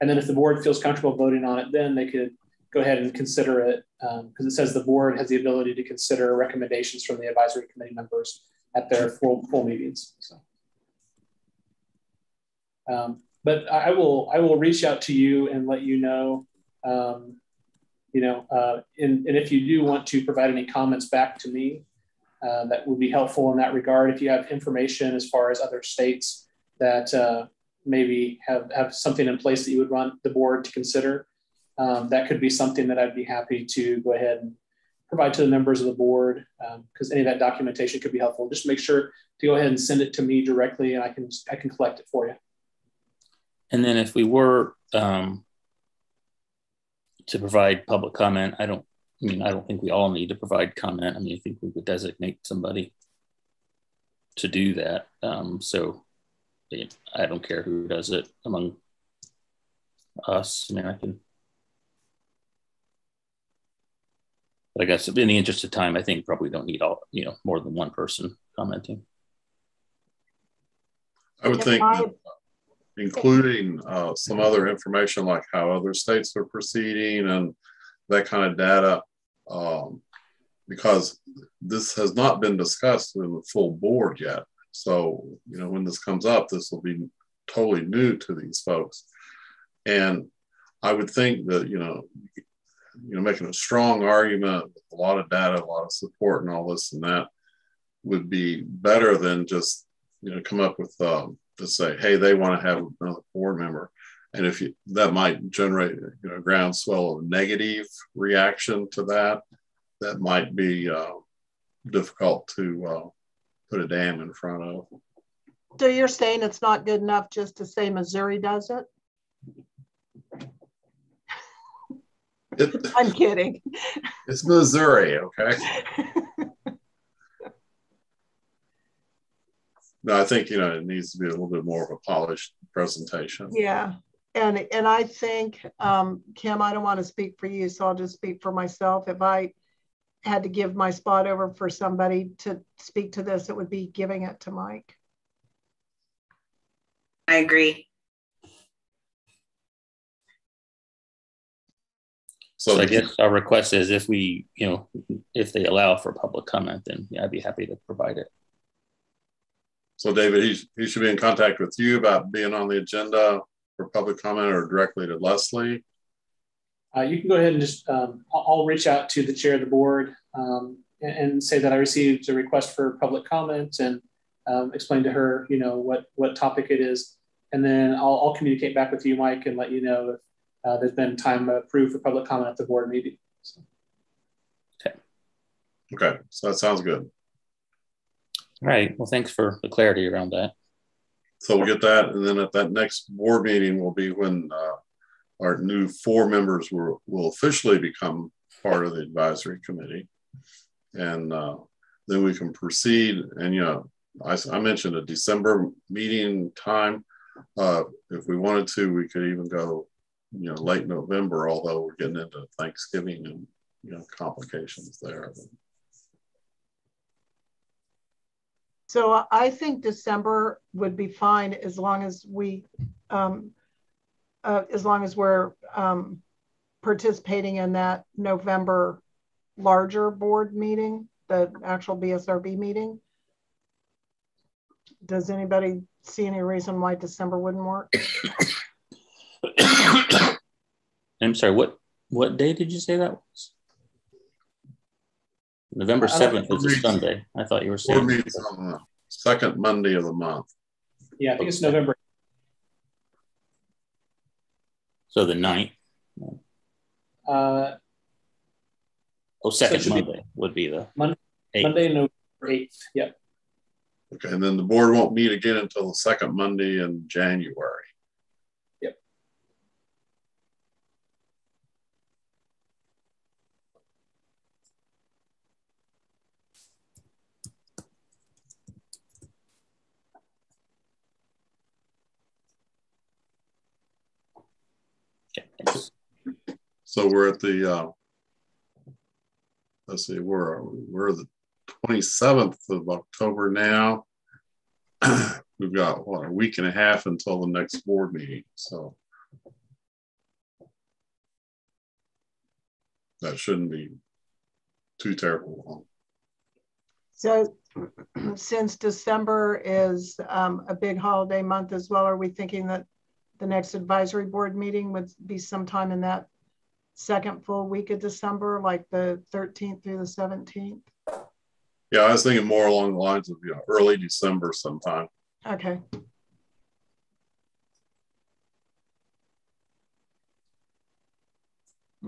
And then if the board feels comfortable voting on it, then they could go ahead and consider it because um, it says the board has the ability to consider recommendations from the advisory committee members at their full, full meetings. So, um, but I will I will reach out to you and let you know, um, you know, uh, and, and if you do want to provide any comments back to me, uh, that would be helpful in that regard. If you have information as far as other states that uh, maybe have have something in place that you would want the board to consider um, that could be something that I'd be happy to go ahead and provide to the members of the board because um, any of that documentation could be helpful. Just make sure to go ahead and send it to me directly, and I can I can collect it for you. and then if we were um, to provide public comment, I don't. I mean, I don't think we all need to provide comment. I mean, I think we would designate somebody to do that. Um, so I don't care who does it among us. I mean, I can But I guess in the interest of time, I think probably don't need all, you know, more than one person commenting. I would think including uh, some other information like how other states are proceeding and that kind of data, um, because this has not been discussed in the full board yet. So, you know, when this comes up, this will be totally new to these folks. And I would think that, you know, you know, making a strong argument with a lot of data, a lot of support, and all this and that would be better than just you know come up with um, to say, hey, they want to have another board member, and if you that might generate you know groundswell of negative reaction to that, that might be uh, difficult to uh, put a dam in front of. So you're saying it's not good enough just to say Missouri does it? It, I'm kidding. it's Missouri, okay. No, I think you know it needs to be a little bit more of a polished presentation. Yeah. And, and I think, um, Kim, I don't want to speak for you, so I'll just speak for myself. If I had to give my spot over for somebody to speak to this, it would be giving it to Mike. I agree. So, So I guess our request is if we, you know, if they allow for public comment, then yeah, I'd be happy to provide it. so David, he, he should be in contact with you about being on the agenda for public comment or directly to Leslie. Uh, you can go ahead and just, um, I'll, I'll reach out to the chair of the board um, and, and, say that I received a request for public comment and um, explain to her, you know, what, what topic it is. And then I'll, I'll communicate back with you, Mike, and let you know if uh, there's been time approved for public comment at the board meeting. So. Okay, so that sounds good. All right. Well, thanks for the clarity around that. So we'll get that, and then at that next board meeting will be when uh, our new four members will, will officially become part of the advisory committee. And uh, then we can proceed. And, you know, I, I mentioned a December meeting time. Uh, if we wanted to, we could even go, you know, late November, although we're getting into Thanksgiving and, you know, complications there. So I think December would be fine as long as we, um, uh, as long as we're um, participating in that November larger board meeting, the actual BSRB meeting. Does anybody see any reason why December wouldn't work? I'm sorry, what what day did you say that was? November 7th is a Sunday. I thought you were saying. Board on the second Monday of the month. Yeah, I think it's November. So the 9th. Uh, Oh, second should be- Monday would be the Mon- eighth. Monday, November 8th. Yep. Okay, and then the board won't meet again until the second Monday in January. So we're at the, uh, let's see, we're, we're the 27th of October now. We've got, what, a week and a half until the next board meeting, so. That shouldn't be too terrible long. So since December is um, a big holiday month as well, are we thinking that the next advisory board meeting would be sometime in that second full week of December, like the 13th through the 17th? Yeah, I was thinking more along the lines of, you know, early December sometime. Okay.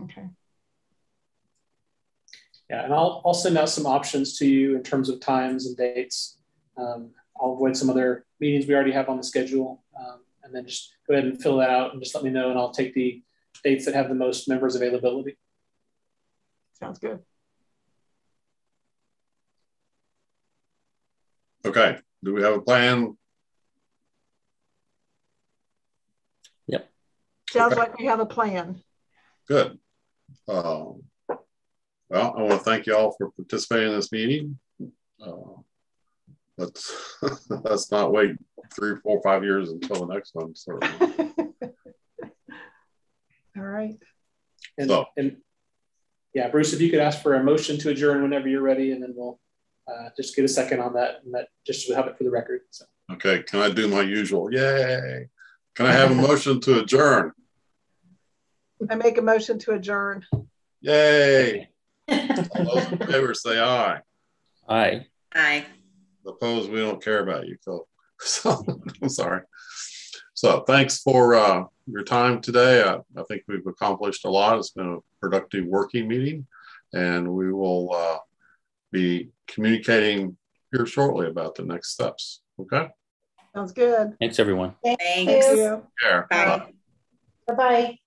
Okay. Yeah, and I'll, I'll send out some options to you in terms of times and dates. Um, I'll avoid some other meetings we already have on the schedule. Um, and then just go ahead and fill that out and just let me know and I'll take the dates that have the most members availability. Sounds good. Okay, do we have a plan? Yep. Sounds Okay. like we have a plan. Good. Um, well, I want to thank you all for participating in this meeting. Uh, let's let's not wait three, four, five years until the next one. So, All right. And, So- and yeah, Bruce, if you could ask for a motion to adjourn whenever you're ready, and then we'll uh, just get a second on that, and that just to have it for the record. So okay, can I do my usual? Yay! Can I have a motion to adjourn? I make a motion to adjourn. Yay! All those in favor say aye. Aye. Aye. Opposed, we don't care about you, Phil. So I'm sorry. So thanks for uh, your time today. I, I think we've accomplished a lot. It's been a productive working meeting, and we will uh, be communicating here shortly about the next steps. Okay. Sounds good. Thanks, everyone. Thanks. Thank you. Bye. Bye-bye.